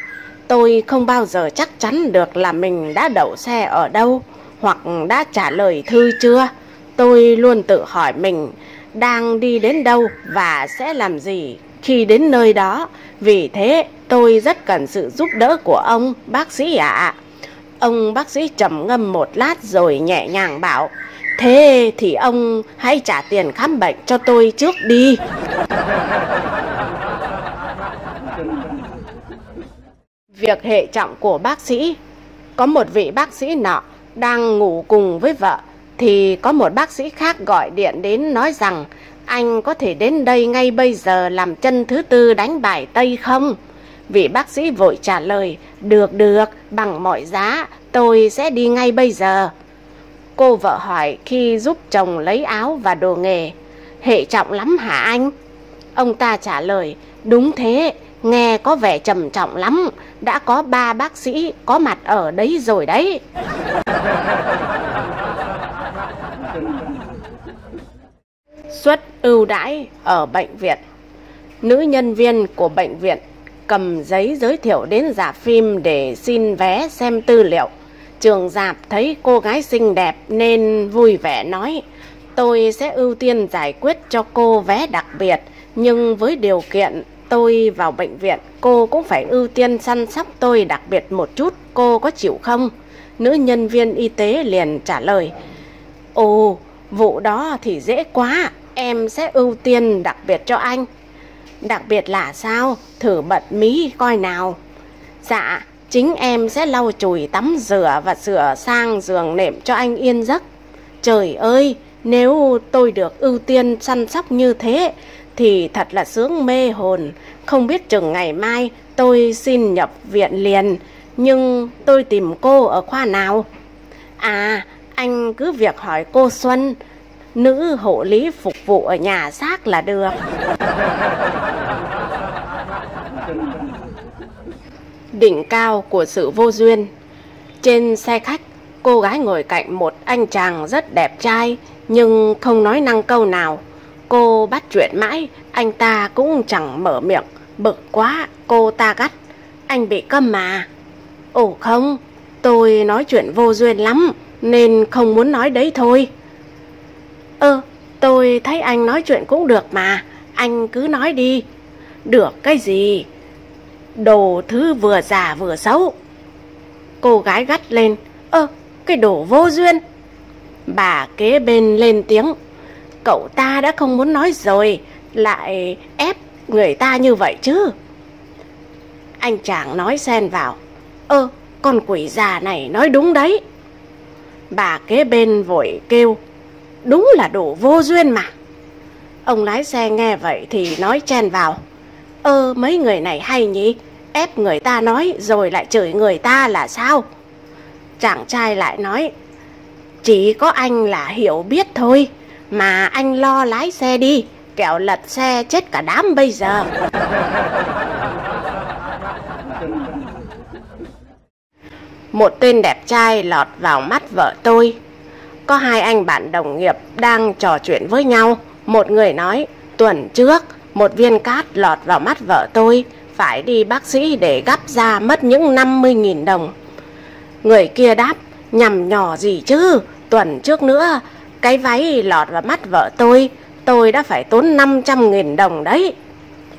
Speaker 2: Tôi không bao giờ chắc chắn được là mình đã đậu xe ở đâu hoặc đã trả lời thư chưa. Tôi luôn tự hỏi mình đang đi đến đâu và sẽ làm gì khi đến nơi đó. Vì thế tôi rất cần sự giúp đỡ của ông bác sĩ ạ. À. Ông bác sĩ trầm ngâm một lát rồi nhẹ nhàng bảo, Thế thì ông hãy trả tiền khám bệnh cho tôi trước đi Việc hệ trọng của bác sĩ, Có một vị bác sĩ nọ đang ngủ cùng với vợ thì có một bác sĩ khác gọi điện đến nói rằng Anh có thể đến đây ngay bây giờ làm chân thứ tư đánh bài Tây không? Vị bác sĩ vội trả lời Được được, bằng mọi giá, tôi sẽ đi ngay bây giờ Cô vợ hỏi khi giúp chồng lấy áo và đồ nghề Hệ trọng lắm hả anh? Ông ta trả lời Đúng thế, nghe có vẻ trầm trọng lắm Đã có ba bác sĩ có mặt ở đấy rồi đấy (laughs) Suất ưu đãi ở bệnh viện. Nữ nhân viên của bệnh viện cầm giấy giới thiệu đến giả phim để xin vé xem tư liệu. Trường Giạp thấy cô gái xinh đẹp nên vui vẻ nói Tôi sẽ ưu tiên giải quyết cho cô vé đặc biệt Nhưng với điều kiện tôi vào bệnh viện Cô cũng phải ưu tiên săn sóc tôi đặc biệt một chút Cô có chịu không? Nữ nhân viên y tế liền trả lời Ồ, vụ đó thì dễ quá. Em sẽ ưu tiên đặc biệt cho anh Đặc biệt là sao? Thử bật mí coi nào Dạ, chính em sẽ lau chùi tắm rửa và sửa sang giường nệm cho anh yên giấc. Trời ơi, nếu tôi được ưu tiên săn sóc như thế thì thật là sướng mê hồn. Không biết chừng ngày mai tôi xin nhập viện liền, nhưng tôi tìm cô ở khoa nào? À, anh cứ việc hỏi cô Xuân, nữ hộ lý phục vụ ở nhà xác là được. Đỉnh cao của sự vô duyên Trên xe khách, cô gái ngồi cạnh một anh chàng rất đẹp trai nhưng không nói năng câu nào. Cô bắt chuyện mãi, anh ta cũng chẳng mở miệng, bực quá, cô ta gắt. Anh bị câm mà. Ồ không, tôi nói chuyện vô duyên lắm, nên không muốn nói đấy thôi. Ơ, tôi thấy anh nói chuyện cũng được mà, anh cứ nói đi. Được cái gì? Đồ thứ vừa già vừa xấu. Cô gái gắt lên, ơ, cái đồ vô duyên. Bà kế bên lên tiếng, cậu ta đã không muốn nói rồi, lại ép người ta như vậy chứ. Anh chàng nói xen vào, ơ, con quỷ già này nói đúng đấy. Bà kế bên vội kêu, đúng là đủ vô duyên mà. Ông lái xe nghe vậy thì nói chen vào, ơ mấy người này hay nhỉ, ép người ta nói rồi lại chửi người ta là sao? Chàng trai lại nói, chỉ có anh là hiểu biết thôi, mà anh lo lái xe đi, kẻo lật xe chết cả đám bây giờ. Một tên đẹp trai lọt vào mắt vợ tôi. Có hai anh bạn đồng nghiệp đang trò chuyện với nhau. Một người nói, tuần trước, một viên cát lọt vào mắt vợ tôi, phải đi bác sĩ để gắp ra mất những 50.000 đồng. Người kia đáp, nhằm nhỏ gì chứ, tuần trước nữa, cái váy lọt vào mắt vợ tôi, tôi đã phải tốn 500.000 đồng đấy.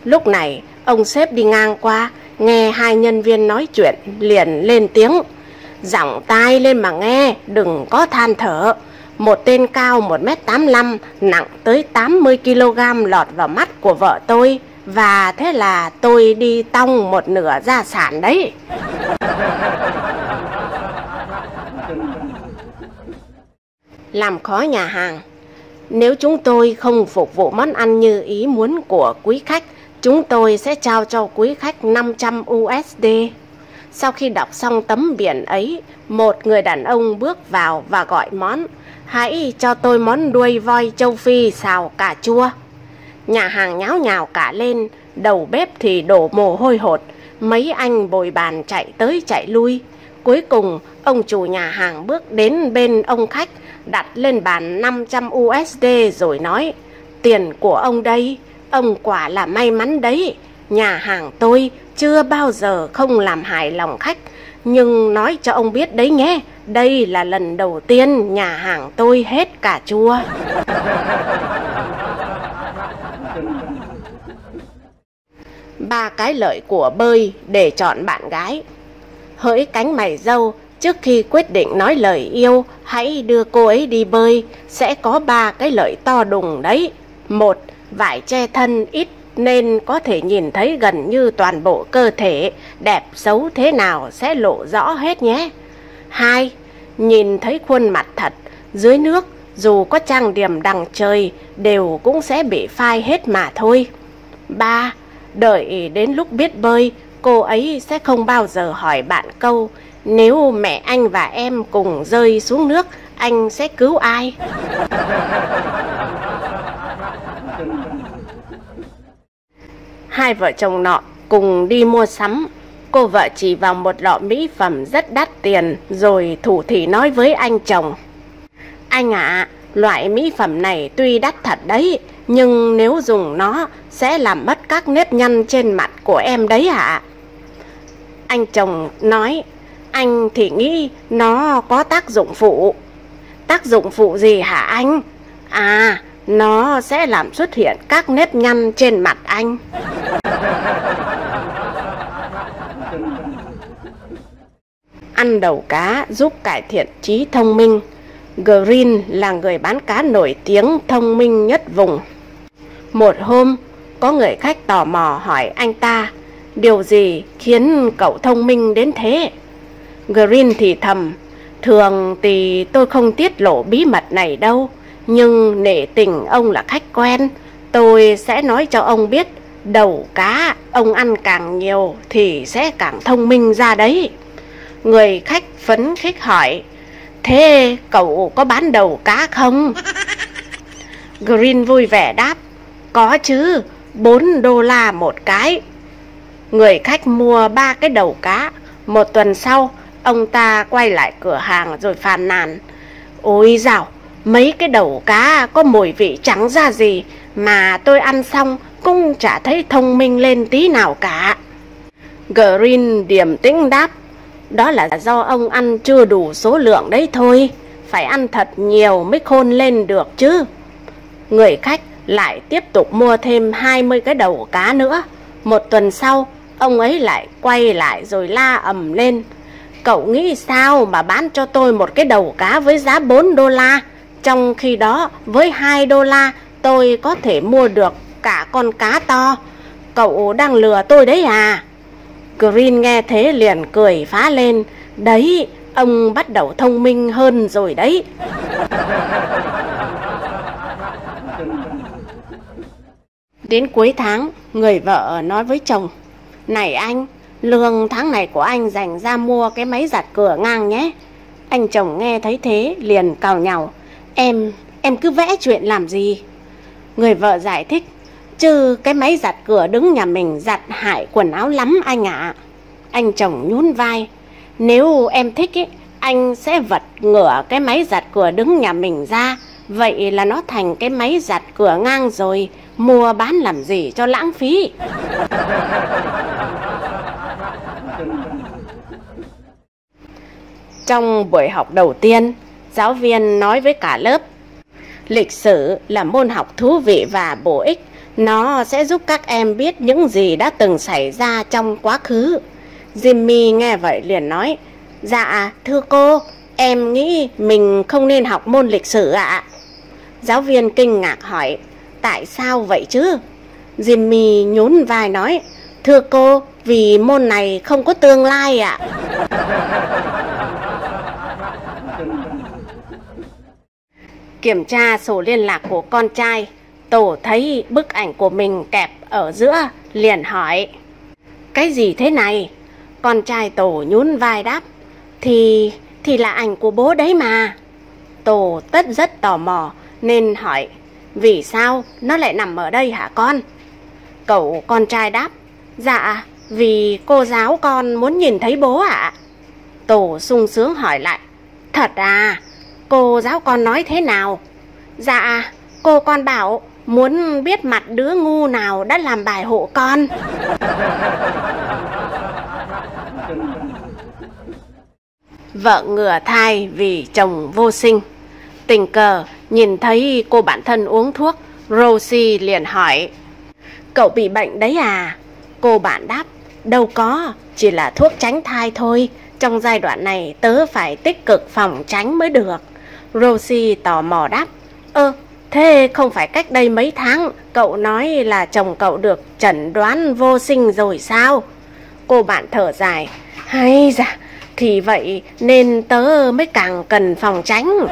Speaker 2: Lúc này, ông sếp đi ngang qua, nghe hai nhân viên nói chuyện, liền lên tiếng. Giọng tai lên mà nghe, đừng có than thở. Một tên cao 1m85, nặng tới 80kg lọt vào mắt của vợ tôi. Và thế là tôi đi tong một nửa gia sản đấy. làm khó nhà hàng. Nếu chúng tôi không phục vụ món ăn như ý muốn của quý khách, chúng tôi sẽ trao cho quý khách 500 USD. Sau khi đọc xong tấm biển ấy, một người đàn ông bước vào và gọi món. Hãy cho tôi món đuôi voi châu Phi xào cà chua. Nhà hàng nháo nhào cả lên, đầu bếp thì đổ mồ hôi hột. Mấy anh bồi bàn chạy tới chạy lui. Cuối cùng, ông chủ nhà hàng bước đến bên ông khách, đặt lên bàn 500 USD rồi nói, tiền của ông đây, ông quả là may mắn đấy. Nhà hàng tôi chưa bao giờ không làm hài lòng khách, nhưng nói cho ông biết đấy nhé, đây là lần đầu tiên nhà hàng tôi hết cà chua. (laughs) Ba cái lợi của bơi để chọn bạn gái. Hỡi cánh mày dâu, Trước khi quyết định nói lời yêu, hãy đưa cô ấy đi bơi, sẽ có ba cái lợi to đùng đấy. Một, vải che thân ít nên có thể nhìn thấy gần như toàn bộ cơ thể, đẹp xấu thế nào sẽ lộ rõ hết nhé. Hai, nhìn thấy khuôn mặt thật, dưới nước dù có trang điểm đằng trời đều cũng sẽ bị phai hết mà thôi. Ba, đợi đến lúc biết bơi, cô ấy sẽ không bao giờ hỏi bạn câu nếu mẹ anh và em cùng rơi xuống nước, anh sẽ cứu ai? (laughs) Hai vợ chồng nọ cùng đi mua sắm. Cô vợ chỉ vào một lọ mỹ phẩm rất đắt tiền rồi thủ thỉ nói với anh chồng. Anh ạ, à, loại mỹ phẩm này tuy đắt thật đấy, nhưng nếu dùng nó sẽ làm mất các nếp nhăn trên mặt của em đấy ạ. À? Anh chồng nói, anh thì nghĩ nó có tác dụng phụ. Tác dụng phụ gì hả anh? À, nó sẽ làm xuất hiện các nếp nhăn trên mặt anh. Ăn đầu cá giúp cải thiện trí thông minh. Green là người bán cá nổi tiếng thông minh nhất vùng. Một hôm, có người khách tò mò hỏi anh ta, Điều gì khiến cậu thông minh đến thế? Green thì thầm, thường thì tôi không tiết lộ bí mật này đâu, nhưng nể tình ông là khách quen, tôi sẽ nói cho ông biết đầu cá ông ăn càng nhiều thì sẽ càng thông minh ra đấy. Người khách phấn khích hỏi, thế cậu có bán đầu cá không? (laughs) Green vui vẻ đáp, có chứ, 4 đô la một cái. Người khách mua ba cái đầu cá, một tuần sau ông ta quay lại cửa hàng rồi phàn nàn. Ôi dào, mấy cái đầu cá có mùi vị trắng ra gì mà tôi ăn xong cũng chả thấy thông minh lên tí nào cả. Green điềm tĩnh đáp, đó là do ông ăn chưa đủ số lượng đấy thôi, phải ăn thật nhiều mới khôn lên được chứ. Người khách lại tiếp tục mua thêm 20 cái đầu cá nữa. Một tuần sau, ông ấy lại quay lại rồi la ầm lên. Cậu nghĩ sao mà bán cho tôi một cái đầu cá với giá 4 đô la? Trong khi đó, với 2 đô la, tôi có thể mua được cả con cá to. Cậu đang lừa tôi đấy à? Green nghe thế liền cười phá lên. Đấy, ông bắt đầu thông minh hơn rồi đấy. Đến cuối tháng, người vợ nói với chồng, Này anh, lương tháng này của anh dành ra mua cái máy giặt cửa ngang nhé. Anh chồng nghe thấy thế liền cào nhào, Em, em cứ vẽ chuyện làm gì? Người vợ giải thích, chứ cái máy giặt cửa đứng nhà mình giặt hại quần áo lắm anh ạ. Anh chồng nhún vai, nếu em thích ấy, anh sẽ vật ngửa cái máy giặt cửa đứng nhà mình ra, vậy là nó thành cái máy giặt cửa ngang rồi, mua bán làm gì cho lãng phí. Trong buổi học đầu tiên, giáo viên nói với cả lớp, lịch sử là môn học thú vị và bổ ích, nó sẽ giúp các em biết những gì đã từng xảy ra trong quá khứ. Jimmy nghe vậy liền nói, dạ thưa cô, em nghĩ mình không nên học môn lịch sử ạ. Giáo viên kinh ngạc hỏi, tại sao vậy chứ? Jimmy nhún vai nói, thưa cô, vì môn này không có tương lai ạ. Kiểm tra sổ liên lạc của con trai, Tổ thấy bức ảnh của mình kẹp ở giữa, liền hỏi. Cái gì thế này? Con trai Tổ nhún vai đáp. Thì, thì là ảnh của bố đấy mà. Tổ tất rất tò mò nên hỏi. Vì sao nó lại nằm ở đây hả con? Cậu con trai đáp. Dạ, vì cô giáo con muốn nhìn thấy bố ạ. À? Tổ sung sướng hỏi lại. Thật à, cô giáo con nói thế nào? Dạ, cô con bảo muốn biết mặt đứa ngu nào đã làm bài hộ con. Vợ ngừa thai vì chồng vô sinh. Tình cờ nhìn thấy cô bạn thân uống thuốc, Rosie liền hỏi. Cậu bị bệnh đấy à? Cô bạn đáp, đâu có, chỉ là thuốc tránh thai thôi. Trong giai đoạn này tớ phải tích cực phòng tránh mới được. Rosie tò mò đáp, ơ, thế không phải cách đây mấy tháng cậu nói là chồng cậu được chẩn đoán vô sinh rồi sao? Cô bạn thở dài, hay dạ, thì vậy nên tớ mới càng cần phòng tránh. (laughs)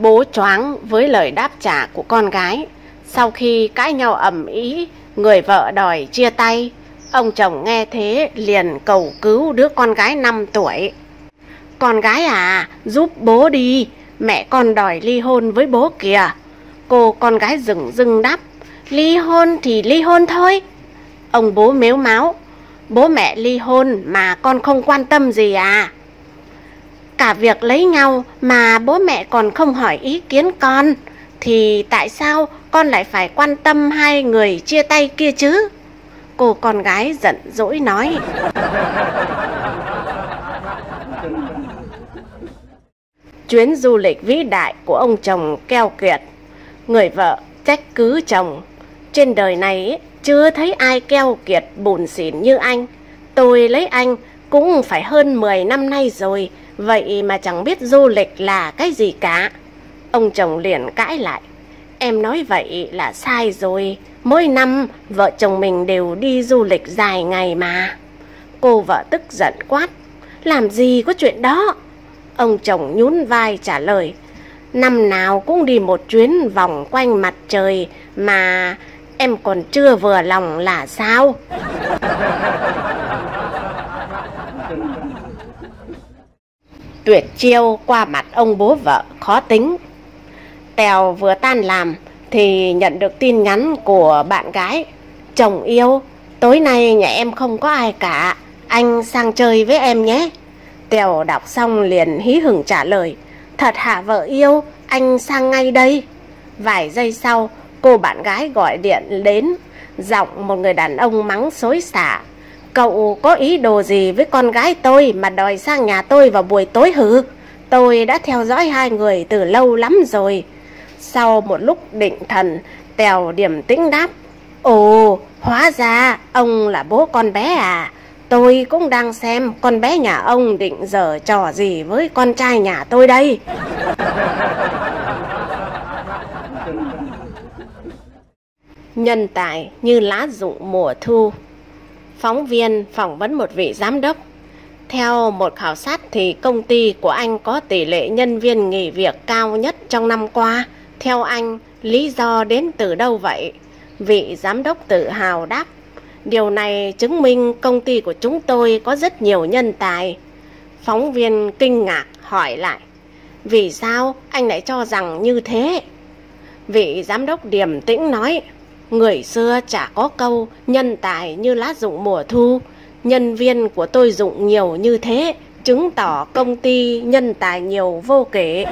Speaker 2: Bố choáng với lời đáp trả của con gái. Sau khi cãi nhau ầm ĩ, người vợ đòi chia tay. Ông chồng nghe thế liền cầu cứu đứa con gái 5 tuổi. Con gái à, giúp bố đi, mẹ con đòi ly hôn với bố kìa. Cô con gái rừng rưng đáp, ly hôn thì ly hôn thôi. Ông bố mếu máu, bố mẹ ly hôn mà con không quan tâm gì à? Cả việc lấy nhau mà bố mẹ còn không hỏi ý kiến con, thì tại sao con lại phải quan tâm hai người chia tay kia chứ? Cô con gái giận dỗi nói. Chuyến du lịch vĩ đại của ông chồng keo kiệt, người vợ trách cứ chồng. Trên đời này chưa thấy ai keo kiệt bùn xỉn như anh. Tôi lấy anh cũng phải hơn 10 năm nay rồi, vậy mà chẳng biết du lịch là cái gì cả. Ông chồng liền cãi lại em nói vậy là sai rồi. Mỗi năm, vợ chồng mình đều đi du lịch dài ngày mà. Cô vợ tức giận quát. Làm gì có chuyện đó? Ông chồng nhún vai trả lời. Năm nào cũng đi một chuyến vòng quanh mặt trời, mà em còn chưa vừa lòng là sao? Tuyệt chiêu qua mặt ông bố vợ, khó tính. Tèo vừa tan làm thì nhận được tin nhắn của bạn gái. Chồng yêu, tối nay nhà em không có ai cả, anh sang chơi với em nhé. Tèo đọc xong liền hí hửng trả lời, thật hả vợ yêu, anh sang ngay đây. Vài giây sau, cô bạn gái gọi điện đến, giọng một người đàn ông mắng xối xả. Cậu có ý đồ gì với con gái tôi mà đòi sang nhà tôi vào buổi tối hử? Tôi đã theo dõi hai người từ lâu lắm rồi. Sau một lúc định thần, Tèo điểm tĩnh đáp. Ồ, hóa ra ông là bố con bé à? Tôi cũng đang xem con bé nhà ông định dở trò gì với con trai nhà tôi đây. Nhân tài như lá rụng mùa thu. Phóng viên phỏng vấn một vị giám đốc. Theo một khảo sát thì công ty của anh có tỷ lệ nhân viên nghỉ việc cao nhất trong năm qua. Theo anh, lý do đến từ đâu vậy? Vị giám đốc tự hào đáp. Điều này chứng minh công ty của chúng tôi có rất nhiều nhân tài. Phóng viên kinh ngạc hỏi lại. Vì sao anh lại cho rằng như thế? Vị giám đốc điềm tĩnh nói. Người xưa chả có câu nhân tài như lá rụng mùa thu. Nhân viên của tôi dụng nhiều như thế, chứng tỏ công ty nhân tài nhiều vô kể.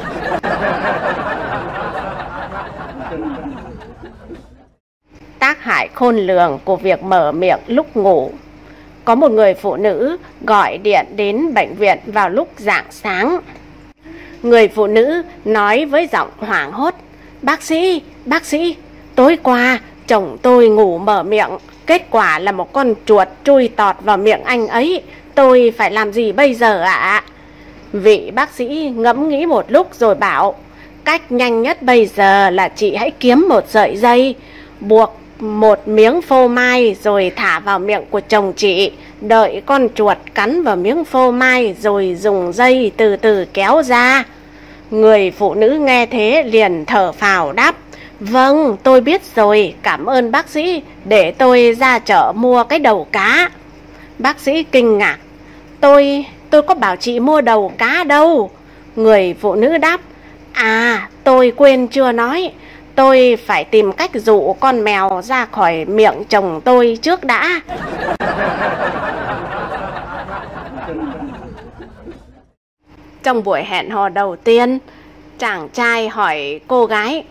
Speaker 2: Tác hại khôn lường của việc mở miệng lúc ngủ. Có một người phụ nữ gọi điện đến bệnh viện vào lúc rạng sáng. Người phụ nữ nói với giọng hoảng hốt. Bác sĩ, bác sĩ, tối qua chồng tôi ngủ mở miệng. Kết quả là một con chuột chui tọt vào miệng anh ấy. Tôi phải làm gì bây giờ ạ? À? Vị bác sĩ ngẫm nghĩ một lúc rồi bảo Cách nhanh nhất bây giờ là chị hãy kiếm một sợi dây, buộc một miếng phô mai rồi thả vào miệng của chồng chị. Đợi con chuột cắn vào miếng phô mai rồi dùng dây từ từ kéo ra. Người phụ nữ nghe thế liền thở phào đáp. Vâng, tôi biết rồi, cảm ơn bác sĩ, để tôi ra chợ mua cái đầu cá. Bác sĩ kinh ngạc. Tôi, tôi có bảo chị mua đầu cá đâu. Người phụ nữ đáp. À, tôi quên chưa nói. Tôi phải tìm cách dụ con mèo ra khỏi miệng chồng tôi trước đã. Trong buổi hẹn hò đầu tiên, chàng trai hỏi cô gái,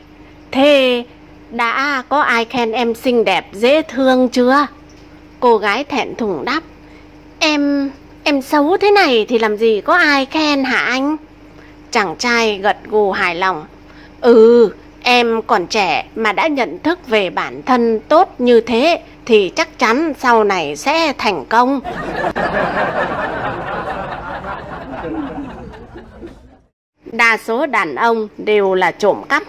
Speaker 2: Thế đã có ai khen em xinh đẹp dễ thương chưa? Cô gái thẹn thùng đáp, Em, em xấu thế này thì làm gì có ai khen hả anh? Chàng trai gật gù hài lòng. Ừ, em còn trẻ mà đã nhận thức về bản thân tốt như thế thì chắc chắn sau này sẽ thành công. (laughs) Đa số đàn ông đều là trộm cắp.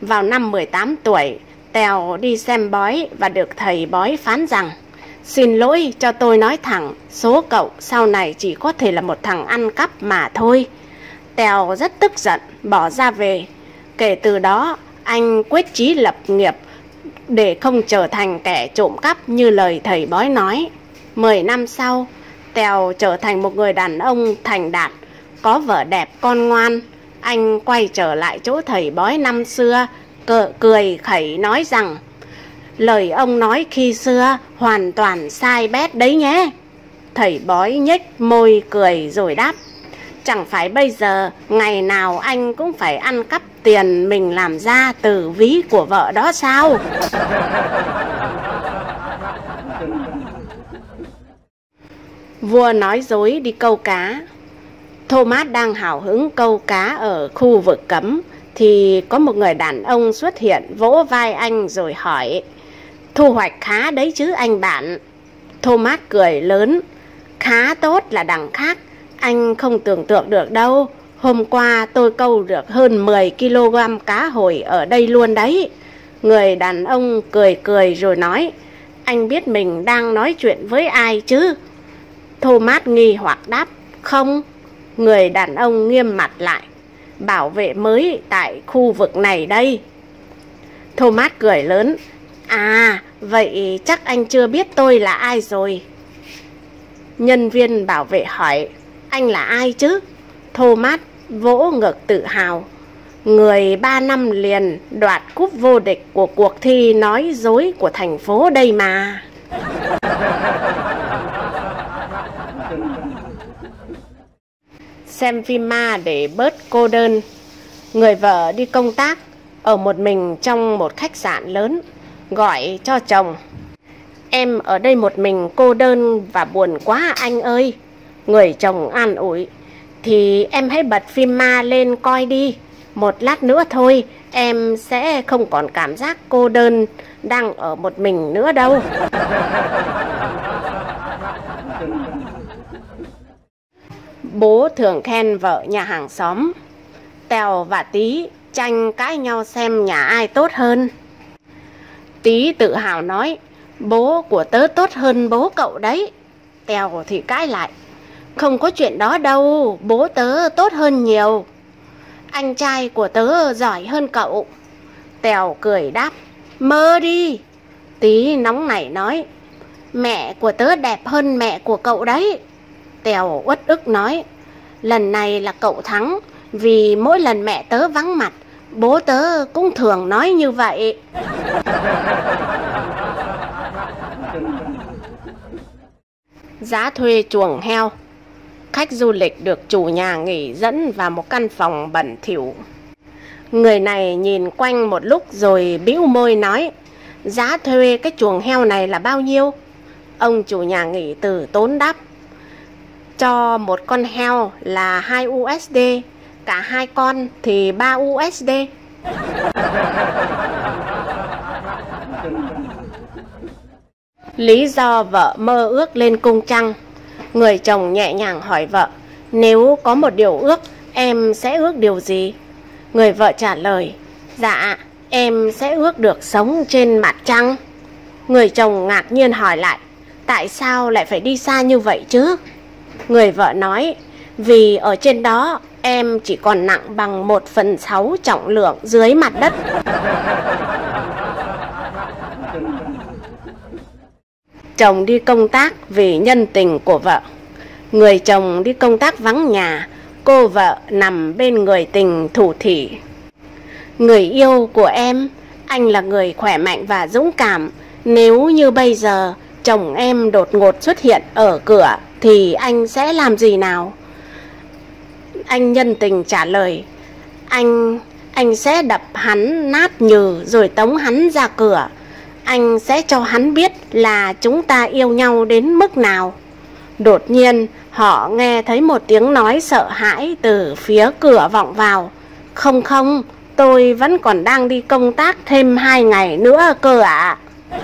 Speaker 2: Vào năm 18 tuổi, Tèo đi xem bói và được thầy bói phán rằng Xin lỗi cho tôi nói thẳng, số cậu sau này chỉ có thể là một thằng ăn cắp mà thôi. Tèo rất tức giận, bỏ ra về. Kể từ đó, anh quyết chí lập nghiệp để không trở thành kẻ trộm cắp như lời thầy bói nói. Mười năm sau, Tèo trở thành một người đàn ông thành đạt, có vợ đẹp con ngoan. Anh quay trở lại chỗ thầy bói năm xưa, cờ, cười khẩy nói rằng Lời ông nói khi xưa hoàn toàn sai bét đấy nhé. Thầy bói nhếch môi cười rồi đáp, Chẳng phải bây giờ ngày nào anh cũng phải ăn cắp tiền mình làm ra từ ví của vợ đó sao? (laughs) Vua nói dối đi câu cá Thomas đang hào hứng câu cá ở khu vực cấm Thì có một người đàn ông xuất hiện vỗ vai anh rồi hỏi Thu hoạch khá đấy chứ anh bạn Thomas cười lớn Khá tốt là đằng khác anh không tưởng tượng được đâu Hôm qua tôi câu được hơn 10 kg cá hồi ở đây luôn đấy. Người đàn ông cười cười rồi nói, anh biết mình đang nói chuyện với ai chứ? Thomas nghi hoặc đáp, không. Người đàn ông nghiêm mặt lại, bảo vệ mới tại khu vực này đây. Thomas cười lớn, à, vậy chắc anh chưa biết tôi là ai rồi. Nhân viên bảo vệ hỏi, anh là ai chứ? Thomas vỗ ngực tự hào. Người ba năm liền đoạt cúp vô địch của cuộc thi nói dối của thành phố đây mà. Xem phim ma để bớt cô đơn. Người vợ đi công tác ở một mình trong một khách sạn lớn, gọi cho chồng. Em ở đây một mình cô đơn và buồn quá anh ơi. Người chồng an ủi thì em hãy bật phim ma lên coi đi. Một lát nữa thôi, em sẽ không còn cảm giác cô đơn đang ở một mình nữa đâu. Bố thường khen vợ nhà hàng xóm. Tèo và Tí tranh cãi nhau xem nhà ai tốt hơn. Tí tự hào nói, bố của tớ tốt hơn bố cậu đấy. Tèo thì cãi lại, không có chuyện đó đâu, bố tớ tốt hơn nhiều. Anh trai của tớ giỏi hơn cậu. Tèo cười đáp, mơ đi. Tí nóng nảy nói, mẹ của tớ đẹp hơn mẹ của cậu đấy. Tèo uất ức nói, lần này là cậu thắng, vì mỗi lần mẹ tớ vắng mặt, bố tớ cũng thường nói như vậy. Giá thuê chuồng heo Khách du lịch được chủ nhà nghỉ dẫn vào một căn phòng bẩn thỉu. Người này nhìn quanh một lúc rồi bĩu môi nói, giá thuê cái chuồng heo này là bao nhiêu? Ông chủ nhà nghỉ từ tốn đáp, cho một con heo là 2 USD, cả hai con thì 3 USD. Lý do vợ mơ ước lên cung trăng Người chồng nhẹ nhàng hỏi vợ, nếu có một điều ước, em sẽ ước điều gì? Người vợ trả lời, dạ, em sẽ ước được sống trên mặt trăng. Người chồng ngạc nhiên hỏi lại, tại sao lại phải đi xa như vậy chứ? Người vợ nói, vì ở trên đó em chỉ còn nặng bằng một phần sáu trọng lượng dưới mặt đất. chồng đi công tác vì nhân tình của vợ. Người chồng đi công tác vắng nhà, cô vợ nằm bên người tình thủ thỉ. Người yêu của em, anh là người khỏe mạnh và dũng cảm. Nếu như bây giờ chồng em đột ngột xuất hiện ở cửa thì anh sẽ làm gì nào? Anh nhân tình trả lời, anh anh sẽ đập hắn nát nhừ rồi tống hắn ra cửa anh sẽ cho hắn biết là chúng ta yêu nhau đến mức nào. Đột nhiên, họ nghe thấy một tiếng nói sợ hãi từ phía cửa vọng vào. Không không, tôi vẫn còn đang đi công tác thêm hai ngày nữa cơ ạ. À.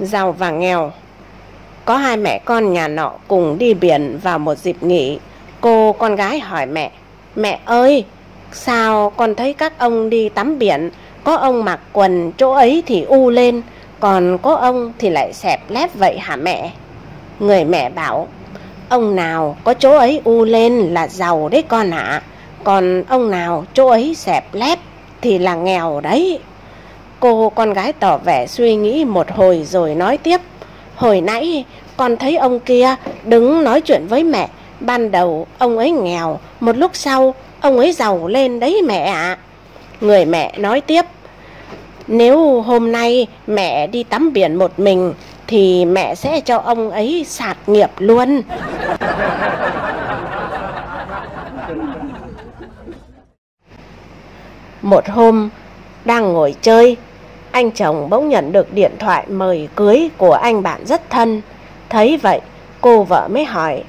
Speaker 2: Giàu và nghèo có hai mẹ con nhà nọ cùng đi biển vào một dịp nghỉ. Cô con gái hỏi mẹ, Mẹ ơi, Sao con thấy các ông đi tắm biển, có ông mặc quần chỗ ấy thì u lên, còn có ông thì lại xẹp lép vậy hả mẹ? Người mẹ bảo, ông nào có chỗ ấy u lên là giàu đấy con ạ, còn ông nào chỗ ấy xẹp lép thì là nghèo đấy. Cô con gái tỏ vẻ suy nghĩ một hồi rồi nói tiếp, hồi nãy con thấy ông kia đứng nói chuyện với mẹ, ban đầu ông ấy nghèo, một lúc sau Ông ấy giàu lên đấy mẹ ạ. Người mẹ nói tiếp. Nếu hôm nay mẹ đi tắm biển một mình thì mẹ sẽ cho ông ấy sạt nghiệp luôn. Một hôm đang ngồi chơi, anh chồng bỗng nhận được điện thoại mời cưới của anh bạn rất thân. Thấy vậy, cô vợ mới hỏi,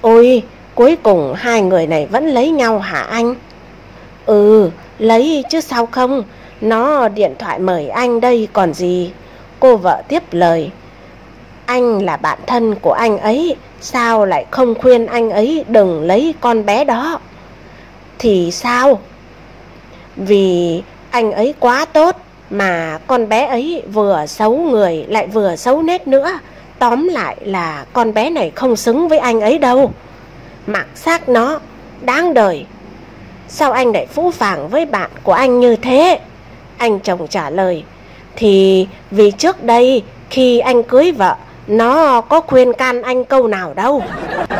Speaker 2: Ôi, Cuối cùng hai người này vẫn lấy nhau hả anh? Ừ, lấy chứ sao không? Nó điện thoại mời anh đây còn gì? Cô vợ tiếp lời. Anh là bạn thân của anh ấy, sao lại không khuyên anh ấy đừng lấy con bé đó? Thì sao? Vì anh ấy quá tốt, mà con bé ấy vừa xấu người lại vừa xấu nét nữa. Tóm lại là con bé này không xứng với anh ấy đâu. Mặc xác nó, đáng đời. Sao anh lại phũ phàng với bạn của anh như thế? Anh chồng trả lời. Thì vì trước đây khi anh cưới vợ, nó có khuyên can anh câu nào đâu. (laughs)